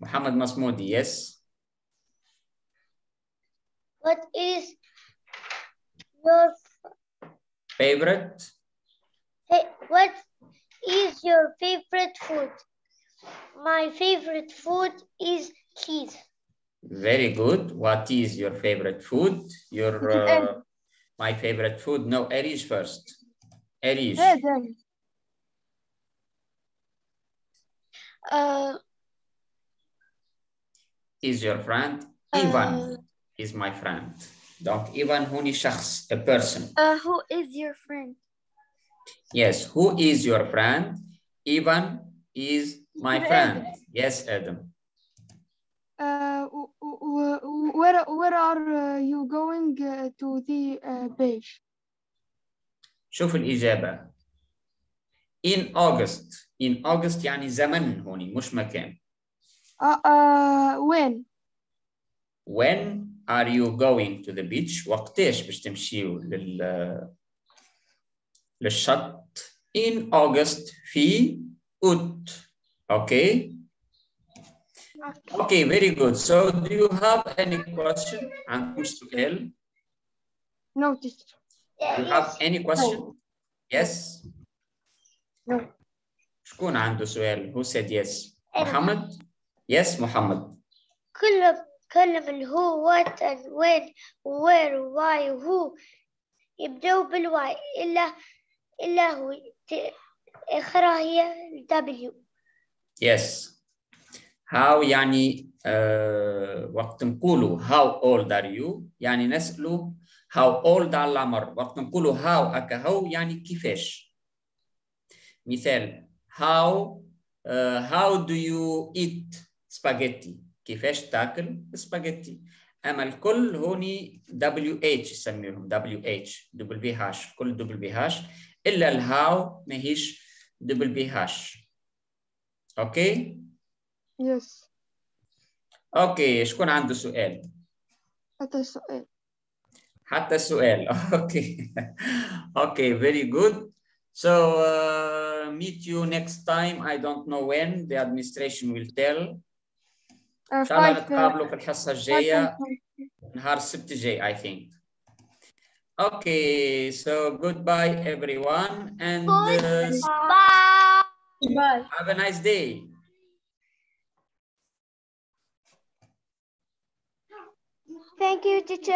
S1: محمد مصمودي yes
S5: What is your
S1: favorite
S5: Hey, what is your favorite food? My favorite food is cheese.
S1: Very good. What is your favorite food? Your uh, my favorite food. No, Arish first. Arish.
S3: آدم
S5: Uh,
S1: is your friend. Ivan is my friend. Donc Ivan هوني شخص, a person.
S5: uh, who is your friend?
S1: Yes. Who is your friend? Ivan is my
S3: Adam.
S1: friend. Yes, Adam.
S3: Uh, w- w- w- where where are uh, you going uh, to the uh, page?
S1: شوف الإجابة. In August. In August يعني زمن هوني مش مكان.
S3: Uh, uh, when?
S1: When are you going to the beach? وقتاش باش تمشيو لل للشط؟ In August في أوت. Okay? Okay, very good. So do you have any question? عندكم سؤال?
S3: No, teacher.
S1: Do you have any question? Yes?
S3: No.
S1: شكون عنده سؤال؟ Who said yes? محمد؟ Yes, محمد.
S5: كل كلم الهو what and when where why who يبدأوا بالواي إلا إلا هو آخرها هي W
S1: Yes. هاو يعني آه وقت نقولوا هاو اولد ار يو يعني نسألوا هاو اولد على العمر وقت نقولوا هاو أكا هاو يعني كيفاش. مثال هاو هاو دو يو ايت سباجيتي كيفاش تاكل سباجيتي أما الكل هوني دبليو اتش يسميهم دبليو اتش دبل بي هاش كل دبل بي هاش الا الهاو ماهيش دبل بي هاش أوكي؟ okay.
S3: Yes.
S1: اوكي شكون عنده سؤال
S3: حتى السؤال.
S1: حتى السؤال اوكي اوكي very good so uh, meet you next time I don't know when the administration will tell
S3: Uh,
S1: ان شاء الله
S3: five, uh,
S1: نتقابلوا في الحصه
S3: five
S1: الجايه
S3: and
S1: نهار السبت الجاي I think okay so goodbye everyone and uh,
S5: Bye
S1: have a nice day
S5: Thank you teacher